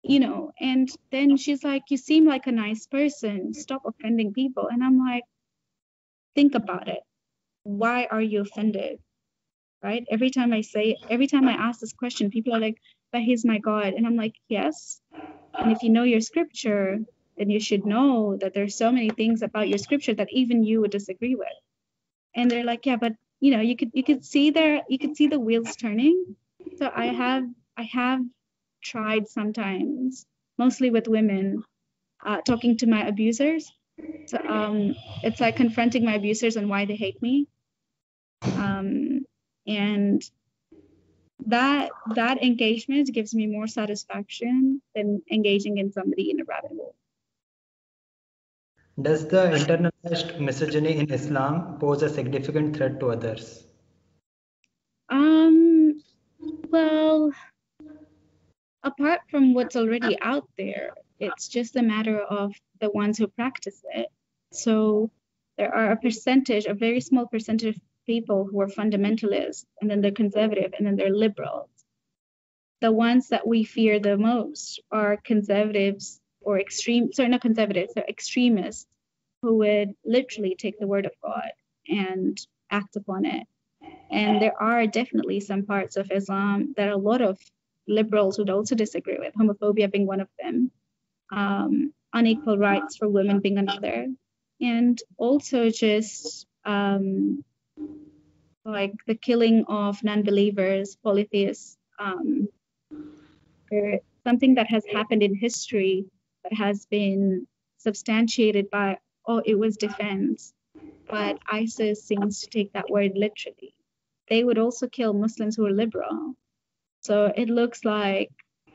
you know, and then she's like, You seem like a nice person. Stop offending people. And I'm like, Think about it. Why are you offended? Right? Every time I say, every time I ask this question, people are like, but he's my God. And I'm like, yes. And if you know your scripture, then you should know that there's so many things about your scripture that even you would disagree with. And they're like, yeah, but you know, you could you could see there, you could see the wheels turning. So I have I have tried sometimes, mostly with women, uh, talking to my abusers. So um, it's like confronting my abusers and why they hate me. Um, and that that engagement gives me more satisfaction than engaging in somebody in a rabbit hole. Does the internalized misogyny in Islam pose a significant threat to others? Um, well, apart from what's already out there, it's just a matter of the ones who practice it. So there are a percentage, a very small percentage people who are fundamentalists, and then they're conservative, and then they're liberals. The ones that we fear the most are conservatives or extreme, sorry, not conservatives, they're extremists who would literally take the word of God and act upon it. And there are definitely some parts of Islam that a lot of liberals would also disagree with, homophobia being one of them, um, unequal rights for women being another, and also just um, like the killing of non-believers, polytheists, um, something that has happened in history that has been substantiated by, oh, it was defense. But ISIS seems to take that word literally. They would also kill Muslims who are liberal. So it looks like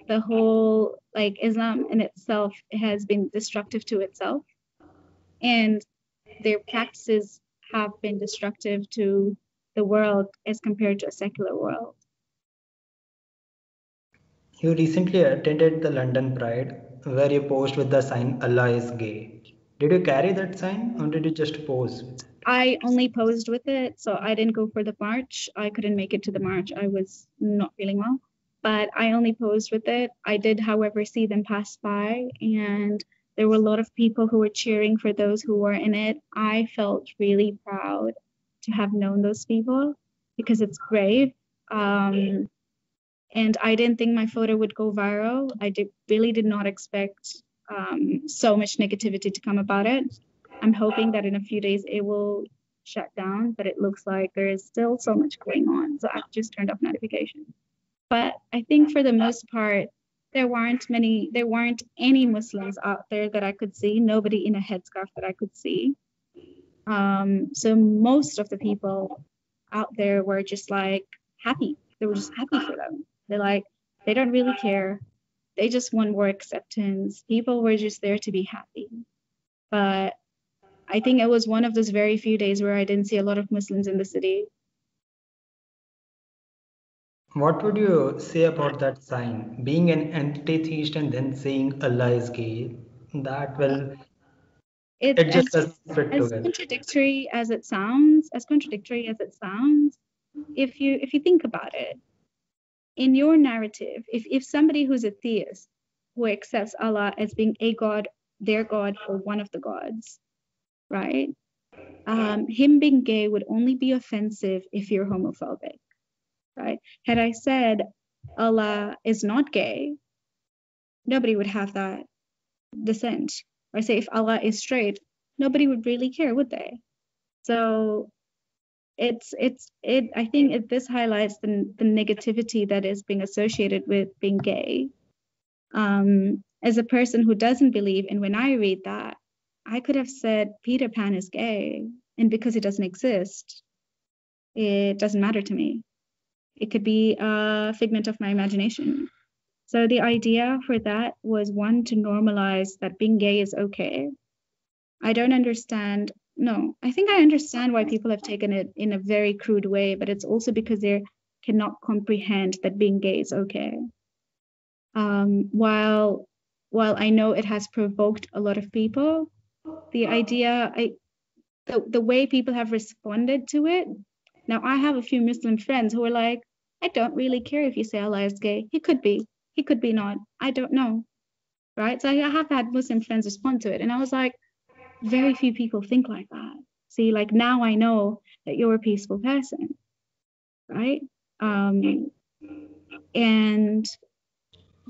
the whole, like Islam in itself has been destructive to itself. And their practices have been destructive to the world as compared to a secular world. You recently attended the London Pride where you posed with the sign Allah is gay. Did you carry that sign or did you just pose? I only posed with it, so I didn't go for the march. I couldn't make it to the march. I was not feeling well, but I only posed with it. I did, however, see them pass by, and there were a lot of people who were cheering for those who were in it. I felt really proud to have known those people because it's brave. Um, and I didn't think my photo would go viral. I did, really did not expect um, so much negativity to come about it. I'm hoping that in a few days it will shut down, but it looks like there is still so much going on. So I've just turned off notifications. But I think for the most part, there weren't many, there weren't any Muslims out there that I could see, nobody in a headscarf that I could see. Um, so most of the people out there were just like happy. They were just happy for them. They're like, they don't really care. They just want more acceptance. People were just there to be happy. But I think it was one of those very few days where I didn't see a lot of Muslims in the city. What would you say about that sign? Being an anti-theist and then saying Allah is gay, that will it, it just as, fit as together. contradictory as it sounds, as contradictory as it sounds, if you if you think about it, in your narrative, if if somebody who's a theist who accepts Allah as being a god, their god, or one of the gods, right? Um, him being gay would only be offensive if you're homophobic, right? Had I said Allah is not gay, nobody would have that dissent or say if Allah is straight, nobody would really care, would they? So it's it's it I think this highlights the, the negativity that is being associated with being gay. Um, as a person who doesn't believe, and when I read that, I could have said Peter Pan is gay, and because it doesn't exist, it doesn't matter to me. It could be a figment of my imagination. So the idea for that was one to normalize that being gay is okay. I don't understand. No, I think I understand why people have taken it in a very crude way, but it's also because they cannot comprehend that being gay is okay. Um, while while I know it has provoked a lot of people, the idea, I, the, the way people have responded to it. Now, I have a few Muslim friends who are like, I don't really care if you say Allah is gay. He could be, he could be not. I don't know. Right. So I have had Muslim friends respond to it. And I was like, very few people think like that. See, like now I know that you're a peaceful person. Right. Um, and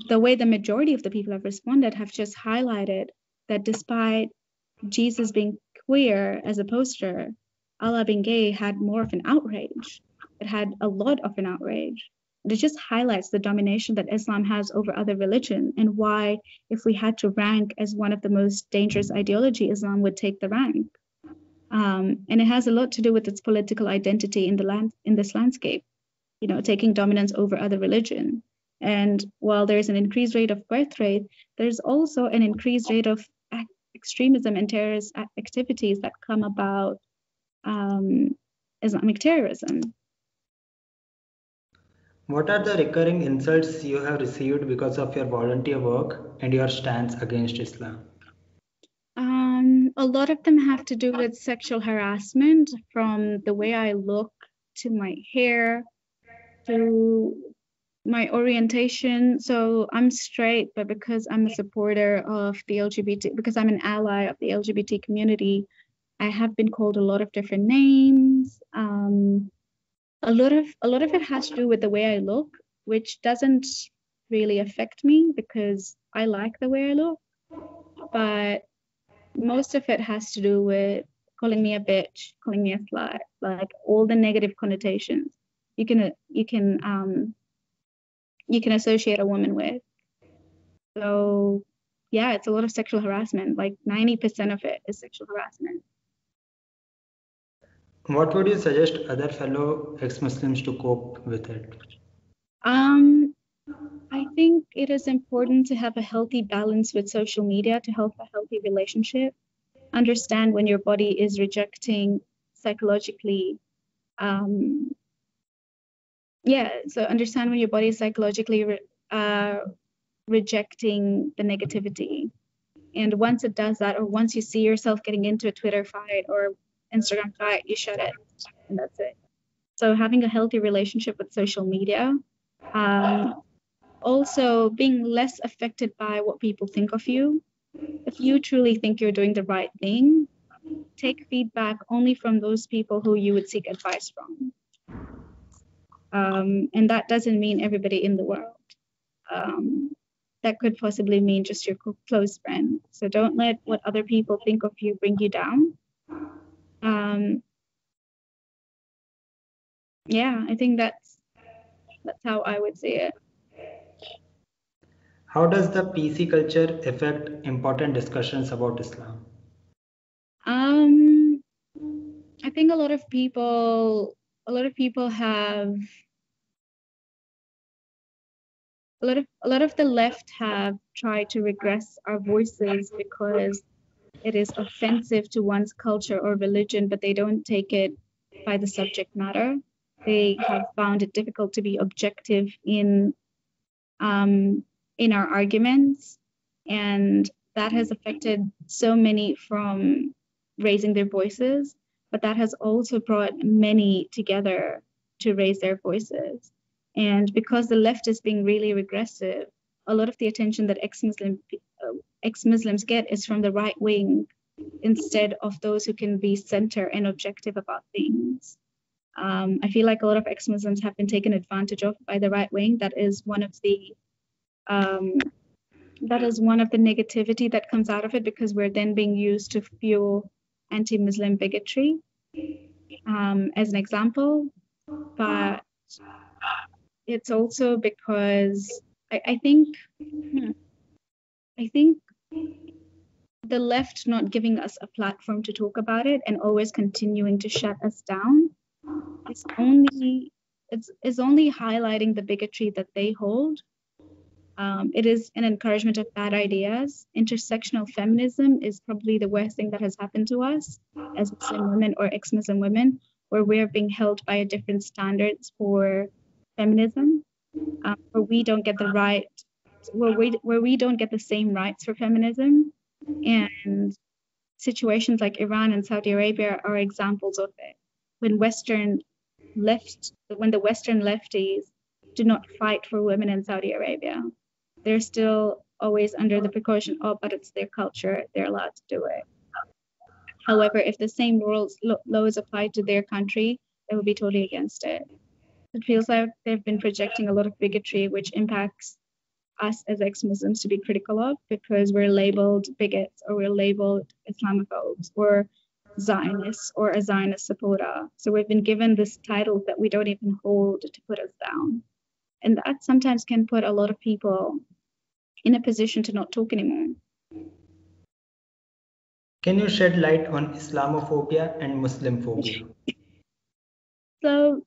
the way the majority of the people have responded have just highlighted that despite Jesus being queer as a poster, Allah being gay had more of an outrage. It had a lot of an outrage. It just highlights the domination that Islam has over other religion and why, if we had to rank as one of the most dangerous ideology, Islam would take the rank. Um, and it has a lot to do with its political identity in the land in this landscape, you know, taking dominance over other religion. And while there's an increased rate of birth rate, there's also an increased rate of extremism and terrorist activities that come about um, Islamic terrorism. What are the recurring insults you have received because of your volunteer work and your stance against Islam? Um, a lot of them have to do with sexual harassment from the way I look to my hair to my orientation so i'm straight but because i'm a supporter of the lgbt because i'm an ally of the lgbt community i have been called a lot of different names um, a lot of a lot of it has to do with the way i look which doesn't really affect me because i like the way i look but most of it has to do with calling me a bitch calling me a slut like all the negative connotations you can you can um you can associate a woman with. So yeah, it's a lot of sexual harassment. Like 90% of it is sexual harassment. What would you suggest other fellow ex-Muslims to cope with it? Um, I think it is important to have a healthy balance with social media to help a healthy relationship. Understand when your body is rejecting psychologically um, yeah so understand when your body is psychologically re- uh, rejecting the negativity and once it does that or once you see yourself getting into a twitter fight or instagram fight you shut it and that's it so having a healthy relationship with social media um, also being less affected by what people think of you if you truly think you're doing the right thing take feedback only from those people who you would seek advice from um, and that doesn't mean everybody in the world. Um, that could possibly mean just your close friend. So don't let what other people think of you bring you down. Um, yeah, I think that's that's how I would say it. How does the PC culture affect important discussions about Islam? Um, I think a lot of people a lot of people have a lot of a lot of the left have tried to regress our voices because it is offensive to one's culture or religion, but they don't take it by the subject matter. They have found it difficult to be objective in um, in our arguments, and that has affected so many from raising their voices but that has also brought many together to raise their voices. And because the left is being really regressive, a lot of the attention that ex-Muslim ex-Muslims get is from the right wing instead of those who can be center and objective about things. Um, I feel like a lot of ex-Muslims have been taken advantage of by the right wing. That is one of the um, that is one of the negativity that comes out of it because we're then being used to fuel anti-Muslim bigotry um, as an example, but it's also because I, I think hmm, I think the left not giving us a platform to talk about it and always continuing to shut us down is only it's, it's only highlighting the bigotry that they hold um, it is an encouragement of bad ideas. Intersectional feminism is probably the worst thing that has happened to us as Muslim women or ex Muslim women, where we're being held by a different standards for feminism, um, where we don't get the right where we where we don't get the same rights for feminism, and situations like Iran and Saudi Arabia are examples of it. When Western left, when the Western lefties do not fight for women in Saudi Arabia, they're still always under the precaution, oh, but it's their culture, they're allowed to do it. However, if the same rules laws applied to their country, they would be totally against it. It feels like they've been projecting a lot of bigotry, which impacts us as ex-Muslims to be critical of because we're labeled bigots or we're labeled Islamophobes or Zionists or a Zionist supporter. So we've been given this title that we don't even hold to put us down. And that sometimes can put a lot of people in a position to not talk anymore. Can you shed light on Islamophobia and Muslim phobia? So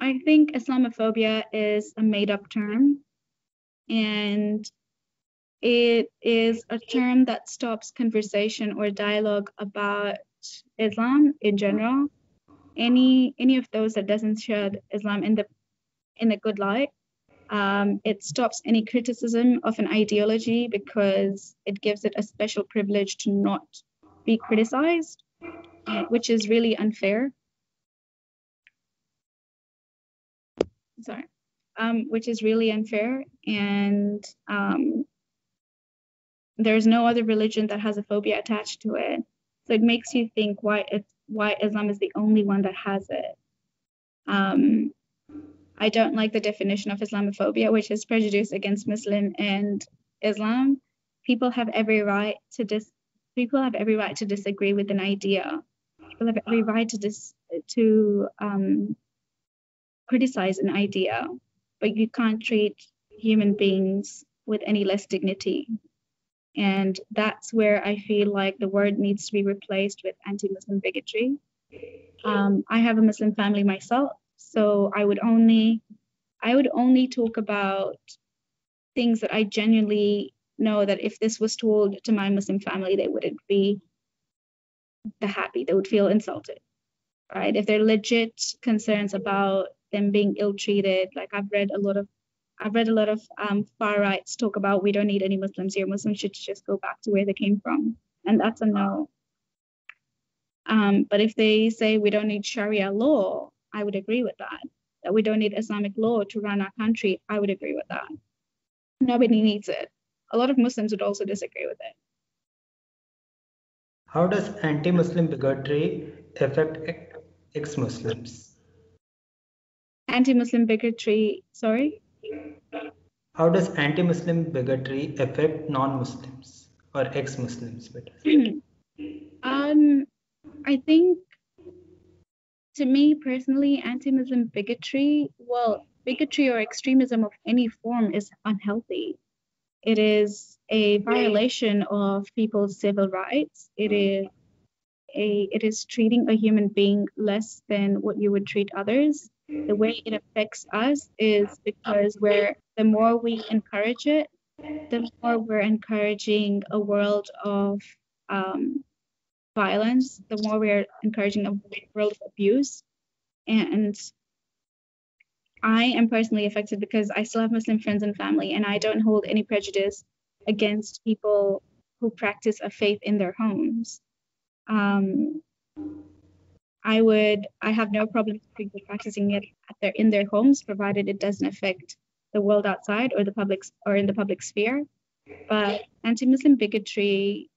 I think Islamophobia is a made up term and it is a term that stops conversation or dialogue about Islam in general. Any any of those that doesn't shed Islam in the in a good light. Um, it stops any criticism of an ideology because it gives it a special privilege to not be criticized, which is really unfair. Sorry, um, which is really unfair. And um, there's no other religion that has a phobia attached to it. So it makes you think why why Islam is the only one that has it. Um, I don't like the definition of Islamophobia, which is prejudice against Muslim and Islam. People have every right to dis people have every right to disagree with an idea. People have every right to dis to um, criticize an idea, but you can't treat human beings with any less dignity. And that's where I feel like the word needs to be replaced with anti-Muslim bigotry. Um, I have a Muslim family myself, so I would only I would only talk about things that I genuinely know that if this was told to my Muslim family, they wouldn't be the happy. They would feel insulted, right? If they're legit concerns about them being ill-treated, like I've read a lot of I've read a lot of um, far rights talk about we don't need any Muslims here. Muslims should just go back to where they came from, and that's a no. Um, but if they say we don't need Sharia law, I would agree with that. That we don't need Islamic law to run our country, I would agree with that. Nobody needs it. A lot of Muslims would also disagree with it. How does anti-Muslim bigotry affect ex-Muslims? Anti-Muslim bigotry, sorry? How does anti-Muslim bigotry affect non-Muslims or ex-Muslims? um, I think to me personally, anti-Muslim bigotry, well, bigotry or extremism of any form is unhealthy. It is a violation of people's civil rights. It is a it is treating a human being less than what you would treat others the way it affects us is because we're the more we encourage it, the more we're encouraging a world of um, violence, the more we're encouraging a world of abuse. And I am personally affected because I still have Muslim friends and family, and I don't hold any prejudice against people who practice a faith in their homes. Um, I would, I have no problem people practicing it their, in their homes, provided it doesn't affect the world outside or the public or in the public sphere. But anti-Muslim bigotry,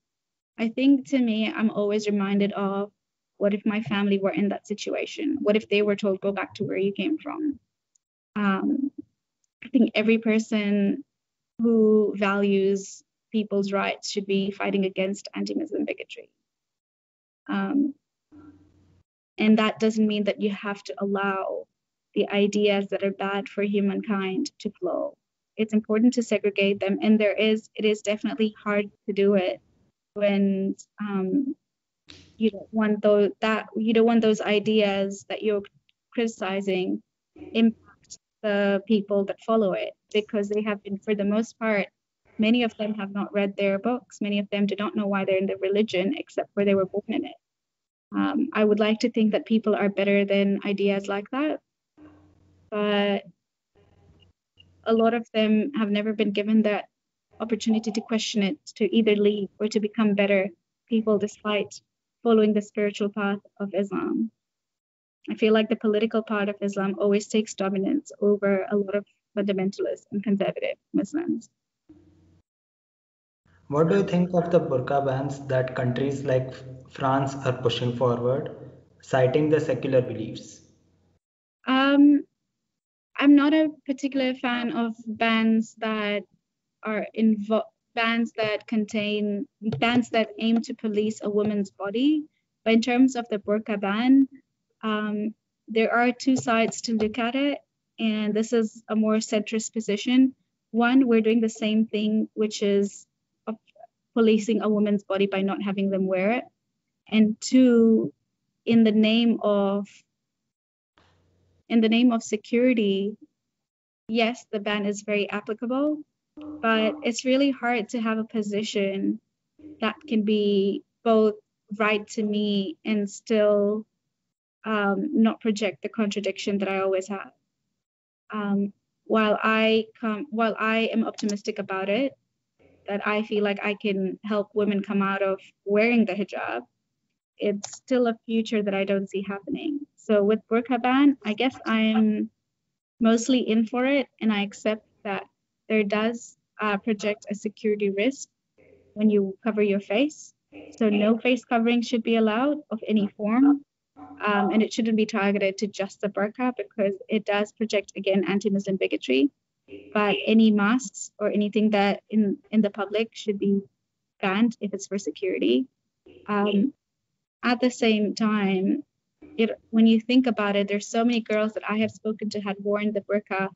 I think to me, I'm always reminded of what if my family were in that situation? What if they were told go back to where you came from? Um, I think every person who values people's rights should be fighting against anti-Muslim bigotry. Um, and that doesn't mean that you have to allow the ideas that are bad for humankind to flow. It's important to segregate them. And there is, it is definitely hard to do it when um, you don't want those that you don't want those ideas that you're criticizing impact the people that follow it because they have been for the most part many of them have not read their books many of them do not know why they're in the religion except for they were born in it um, I would like to think that people are better than ideas like that, but a lot of them have never been given that opportunity to question it, to either leave or to become better people despite following the spiritual path of Islam. I feel like the political part of Islam always takes dominance over a lot of fundamentalist and conservative Muslims. What do you think of the burqa bans that countries like France are pushing forward, citing the secular beliefs? Um, I'm not a particular fan of bans that are involved bans that contain bans that aim to police a woman's body. But in terms of the burqa ban, um, there are two sides to look at it and this is a more centrist position. One, we're doing the same thing, which is policing a woman's body by not having them wear it. And two, in the name of in the name of security, yes, the ban is very applicable, but it's really hard to have a position that can be both right to me and still um, not project the contradiction that I always have. Um, while I come, while I am optimistic about it, that I feel like I can help women come out of wearing the hijab, it's still a future that I don't see happening. So with burqa ban, I guess I'm mostly in for it, and I accept that there does uh, project a security risk when you cover your face. So no face covering should be allowed of any form um, and it shouldn't be targeted to just the burqa because it does project again anti-Muslim bigotry. But any masks or anything that in in the public should be banned if it's for security. Um, at the same time, it, when you think about it, there's so many girls that I have spoken to had worn the burqa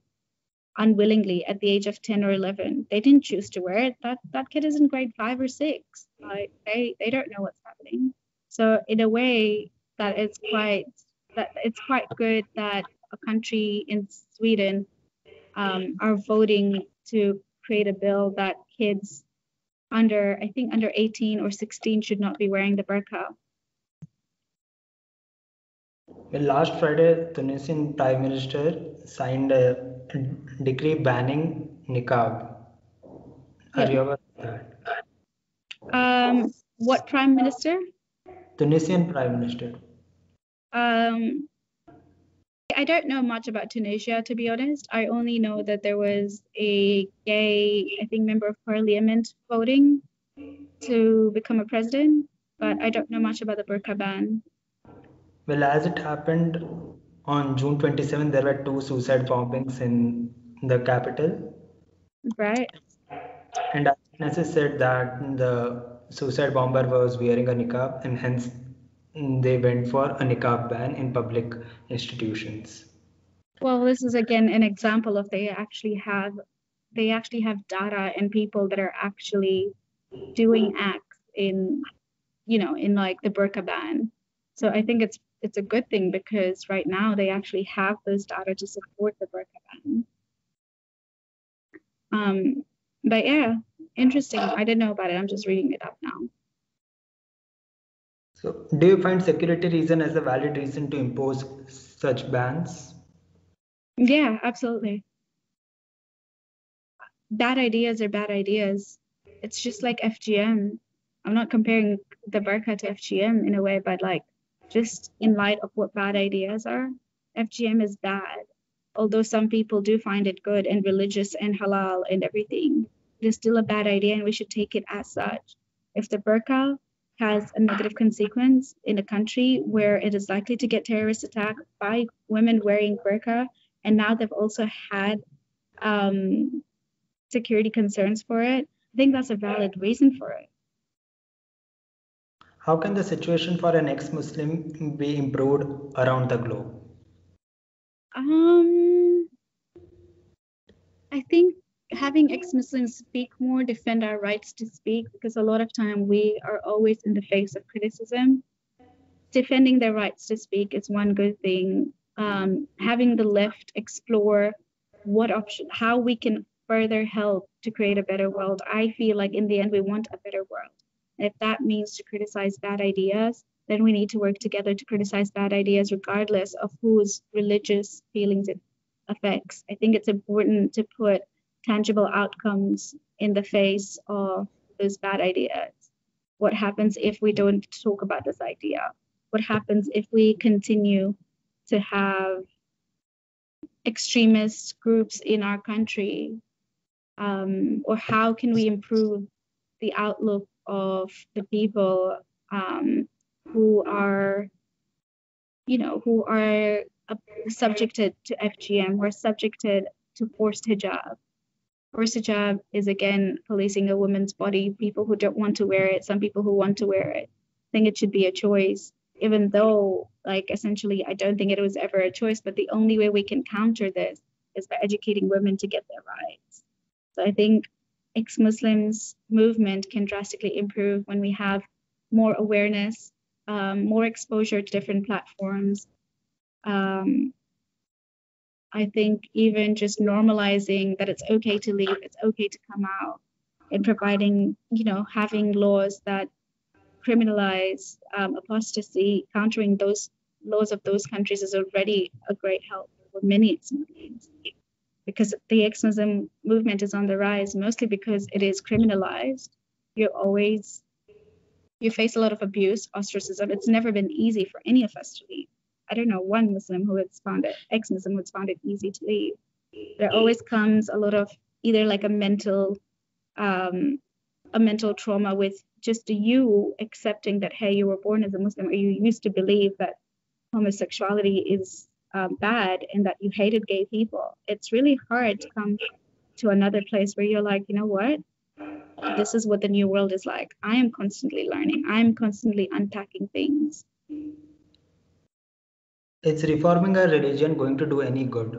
unwillingly at the age of 10 or 11. They didn't choose to wear it. That that kid is in grade five or six. Like they they don't know what's happening. So in a way, that it's quite that it's quite good that a country in Sweden um, are voting to create a bill that kids under I think under 18 or 16 should not be wearing the burqa. Well, last Friday, Tunisian Prime Minister signed a decree banning niqab. Are yeah. you aware of that? Um, what Prime Minister? Tunisian Prime Minister. Um, I don't know much about Tunisia, to be honest. I only know that there was a gay, I think, member of parliament voting to become a president, but I don't know much about the burqa ban. Well, as it happened on June 27, there were two suicide bombings in the capital. Right. And witnesses said that the suicide bomber was wearing a niqab and hence they went for a niqab ban in public institutions. Well, this is again an example of they actually have they actually have data and people that are actually doing acts in you know in like the burqa ban. So I think it's it's a good thing because right now they actually have those data to support the burqa ban. Um, but yeah, interesting. I didn't know about it. I'm just reading it up now. So, do you find security reason as a valid reason to impose such bans? Yeah, absolutely. Bad ideas are bad ideas. It's just like FGM. I'm not comparing the burqa to FGM in a way, but like just in light of what bad ideas are, FGM is bad. Although some people do find it good and religious and halal and everything, it is still a bad idea and we should take it as such. If the burqa has a negative consequence in a country where it is likely to get terrorist attack by women wearing burqa, and now they've also had um, security concerns for it, I think that's a valid reason for it. How can the situation for an ex-Muslim be improved around the globe? Um, I think having ex-Muslims speak more, defend our rights to speak, because a lot of time we are always in the face of criticism. Defending their rights to speak is one good thing. Um, having the left explore what option, how we can further help to create a better world. I feel like in the end we want a better world. if that means to criticize bad ideas, then we need to work together to criticize bad ideas regardless of whose religious feelings it affects. I think it's important to put tangible outcomes in the face of those bad ideas? What happens if we don't talk about this idea? What happens if we continue to have extremist groups in our country? Um, or how can we improve the outlook of the people um, who are, you know, who are subjected to FGM, who are subjected to forced hijab? Hijab is again policing a woman's body, people who don't want to wear it, some people who want to wear it. I think it should be a choice even though like essentially i don't think it was ever a choice but the only way we can counter this is by educating women to get their rights so i think ex-muslims movement can drastically improve when we have more awareness um, more exposure to different platforms um, i think even just normalizing that it's okay to leave it's okay to come out and providing you know having laws that criminalize um, apostasy, countering those laws of those countries is already a great help for many ex-Muslims. Because the ex-Muslim movement is on the rise, mostly because it is criminalized. You're always, you face a lot of abuse, ostracism. It's never been easy for any of us to leave. I don't know one Muslim who has found it, ex-Muslim who's found it easy to leave. There always comes a lot of either like a mental, um, a mental trauma with just you accepting that, hey, you were born as a Muslim, or you used to believe that homosexuality is um, bad and that you hated gay people. It's really hard to come to another place where you're like, you know what? This is what the new world is like. I am constantly learning, I'm constantly unpacking things. Is reforming a religion going to do any good?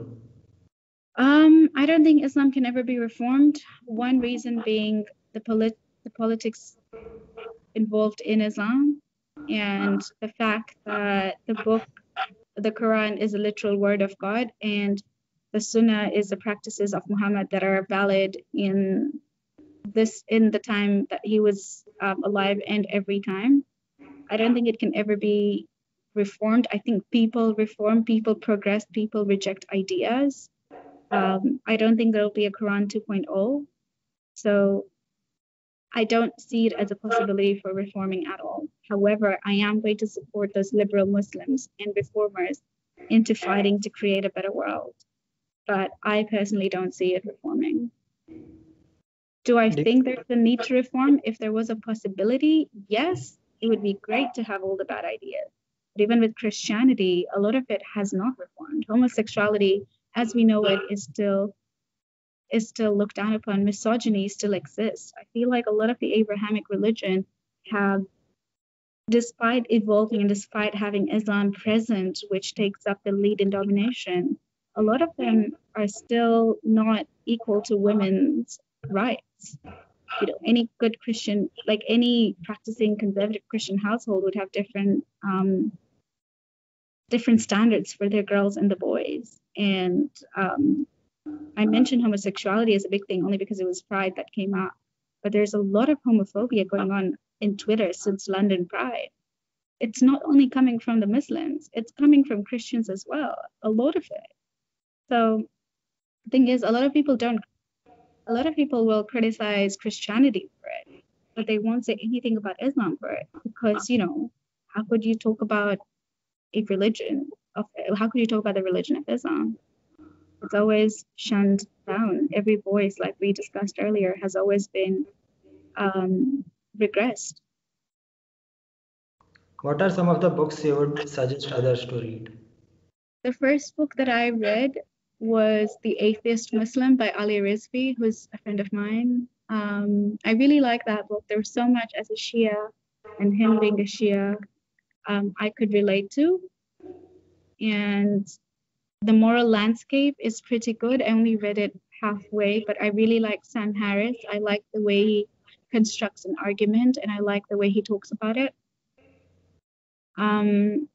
Um, I don't think Islam can ever be reformed. One reason being the polit- the politics involved in Islam and the fact that the book, the Quran, is a literal word of God and the Sunnah is the practices of Muhammad that are valid in this in the time that he was um, alive and every time. I don't think it can ever be reformed. I think people reform, people progress, people reject ideas. Um, I don't think there'll be a Quran 2.0. So I don't see it as a possibility for reforming at all. However, I am going to support those liberal Muslims and reformers into fighting to create a better world. But I personally don't see it reforming. Do I think there's a need to reform? If there was a possibility, yes, it would be great to have all the bad ideas. But even with Christianity, a lot of it has not reformed. Homosexuality, as we know it, is still is still looked down upon. Misogyny still exists. I feel like a lot of the Abrahamic religion have, despite evolving and despite having Islam present, which takes up the lead in domination, a lot of them are still not equal to women's rights. You know, any good Christian, like any practicing conservative Christian household, would have different um, different standards for their girls and the boys, and um, I mentioned homosexuality as a big thing only because it was Pride that came up. But there's a lot of homophobia going on in Twitter since London Pride. It's not only coming from the Muslims, it's coming from Christians as well, a lot of it. So the thing is, a lot of people don't, a lot of people will criticize Christianity for it, but they won't say anything about Islam for it because, you know, how could you talk about a religion of, how could you talk about the religion of Islam? it's always shunned down. Every voice, like we discussed earlier, has always been um, regressed. What are some of the books you would suggest others to read? The first book that I read was The Atheist Muslim by Ali Rizvi, who's a friend of mine. Um, I really like that book. There was so much as a Shia and him being a Shia um, I could relate to. And the moral landscape is pretty good. I only read it halfway, but I really like Sam Harris. I like the way he constructs an argument and I like the way he talks about it. Um,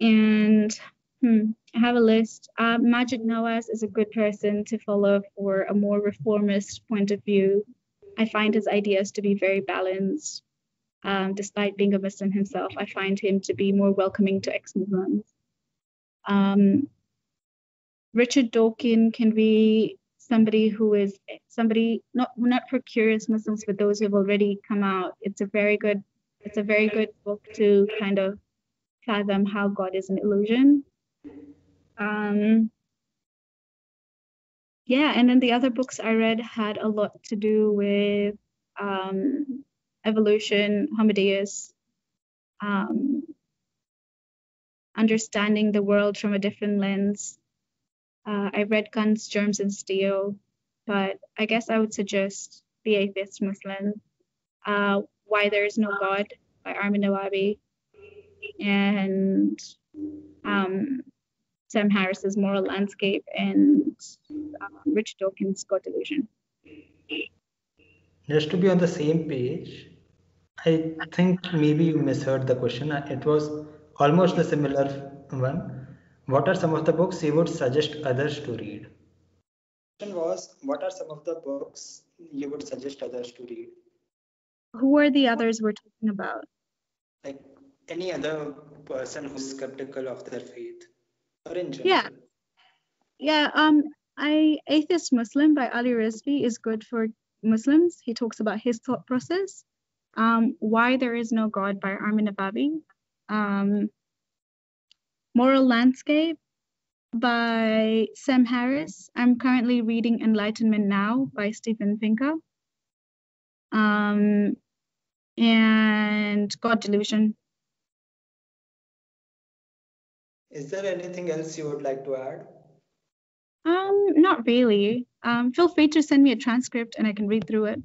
and hmm, I have a list. Uh, Maajid Nawaz is a good person to follow for a more reformist point of view. I find his ideas to be very balanced. Um, despite being a Muslim himself, I find him to be more welcoming to ex Muslims. Um, Richard Dawkins can be somebody who is somebody not not for curious Muslims, but those who have already come out. It's a very good it's a very good book to kind of fathom how God is an illusion. Um, yeah, and then the other books I read had a lot to do with um, evolution, Homo um, understanding the world from a different lens. Uh, I read Guns, Germs, and Steel, but I guess I would suggest The Atheist Muslim, uh, Why There Is No God by Armin Navabi, and um, Sam Harris's Moral Landscape and uh, Rich Dawkins' God Delusion. Just to be on the same page, I think maybe you misheard the question. It was almost a similar one. What are some of the books you would suggest others to read? Question was, what are some of the books you would suggest others to read? Who are the others we're talking about? Like any other person who's skeptical of their faith, or in general. Yeah. Yeah. Um. I Atheist Muslim by Ali Rizvi is good for Muslims. He talks about his thought process. Um, Why There Is No God by Armin Navabi. Um, Moral Landscape by Sam Harris. I'm currently reading Enlightenment Now by Steven Pinker. Um, and God Delusion. Is there anything else you would like to add? Um, not really. Um, feel free to send me a transcript and I can read through it.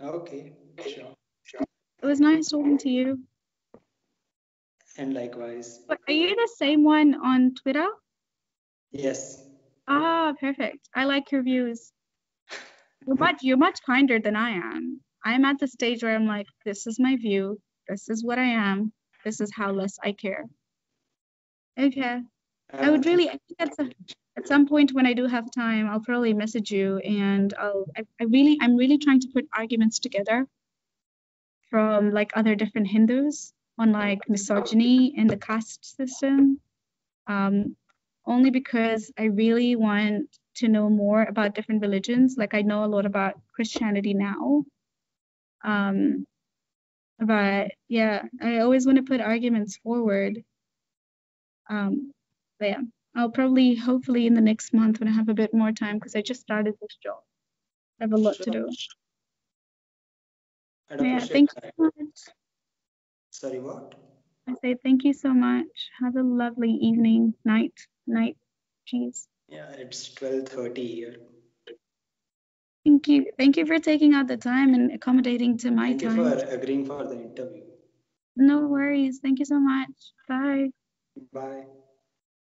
Okay, sure. It was nice talking to you. And likewise. But are you the same one on Twitter? Yes. Ah, perfect. I like your views. You're much you're much kinder than I am. I'm at the stage where I'm like, this is my view, this is what I am, this is how less I care. Okay. I would really I think that's a, at some point when I do have time, I'll probably message you and I'll I, I really I'm really trying to put arguments together from like other different Hindus on like misogyny and the caste system. Um, only because I really want to know more about different religions. Like I know a lot about Christianity now. Um, but yeah, I always want to put arguments forward. Um, but yeah, I'll probably, hopefully, in the next month when I have a bit more time, because I just started this job, I have a lot to do. I'd Yeah, thank you so much. Sorry, what? I say thank you so much. Have a lovely evening, night, night. Jeez. Yeah, it's 12:30 here. Thank you. Thank you for taking out the time and accommodating to my Thank you time. for agreeing for the interview. No worries. Thank you so much. Bye. Bye.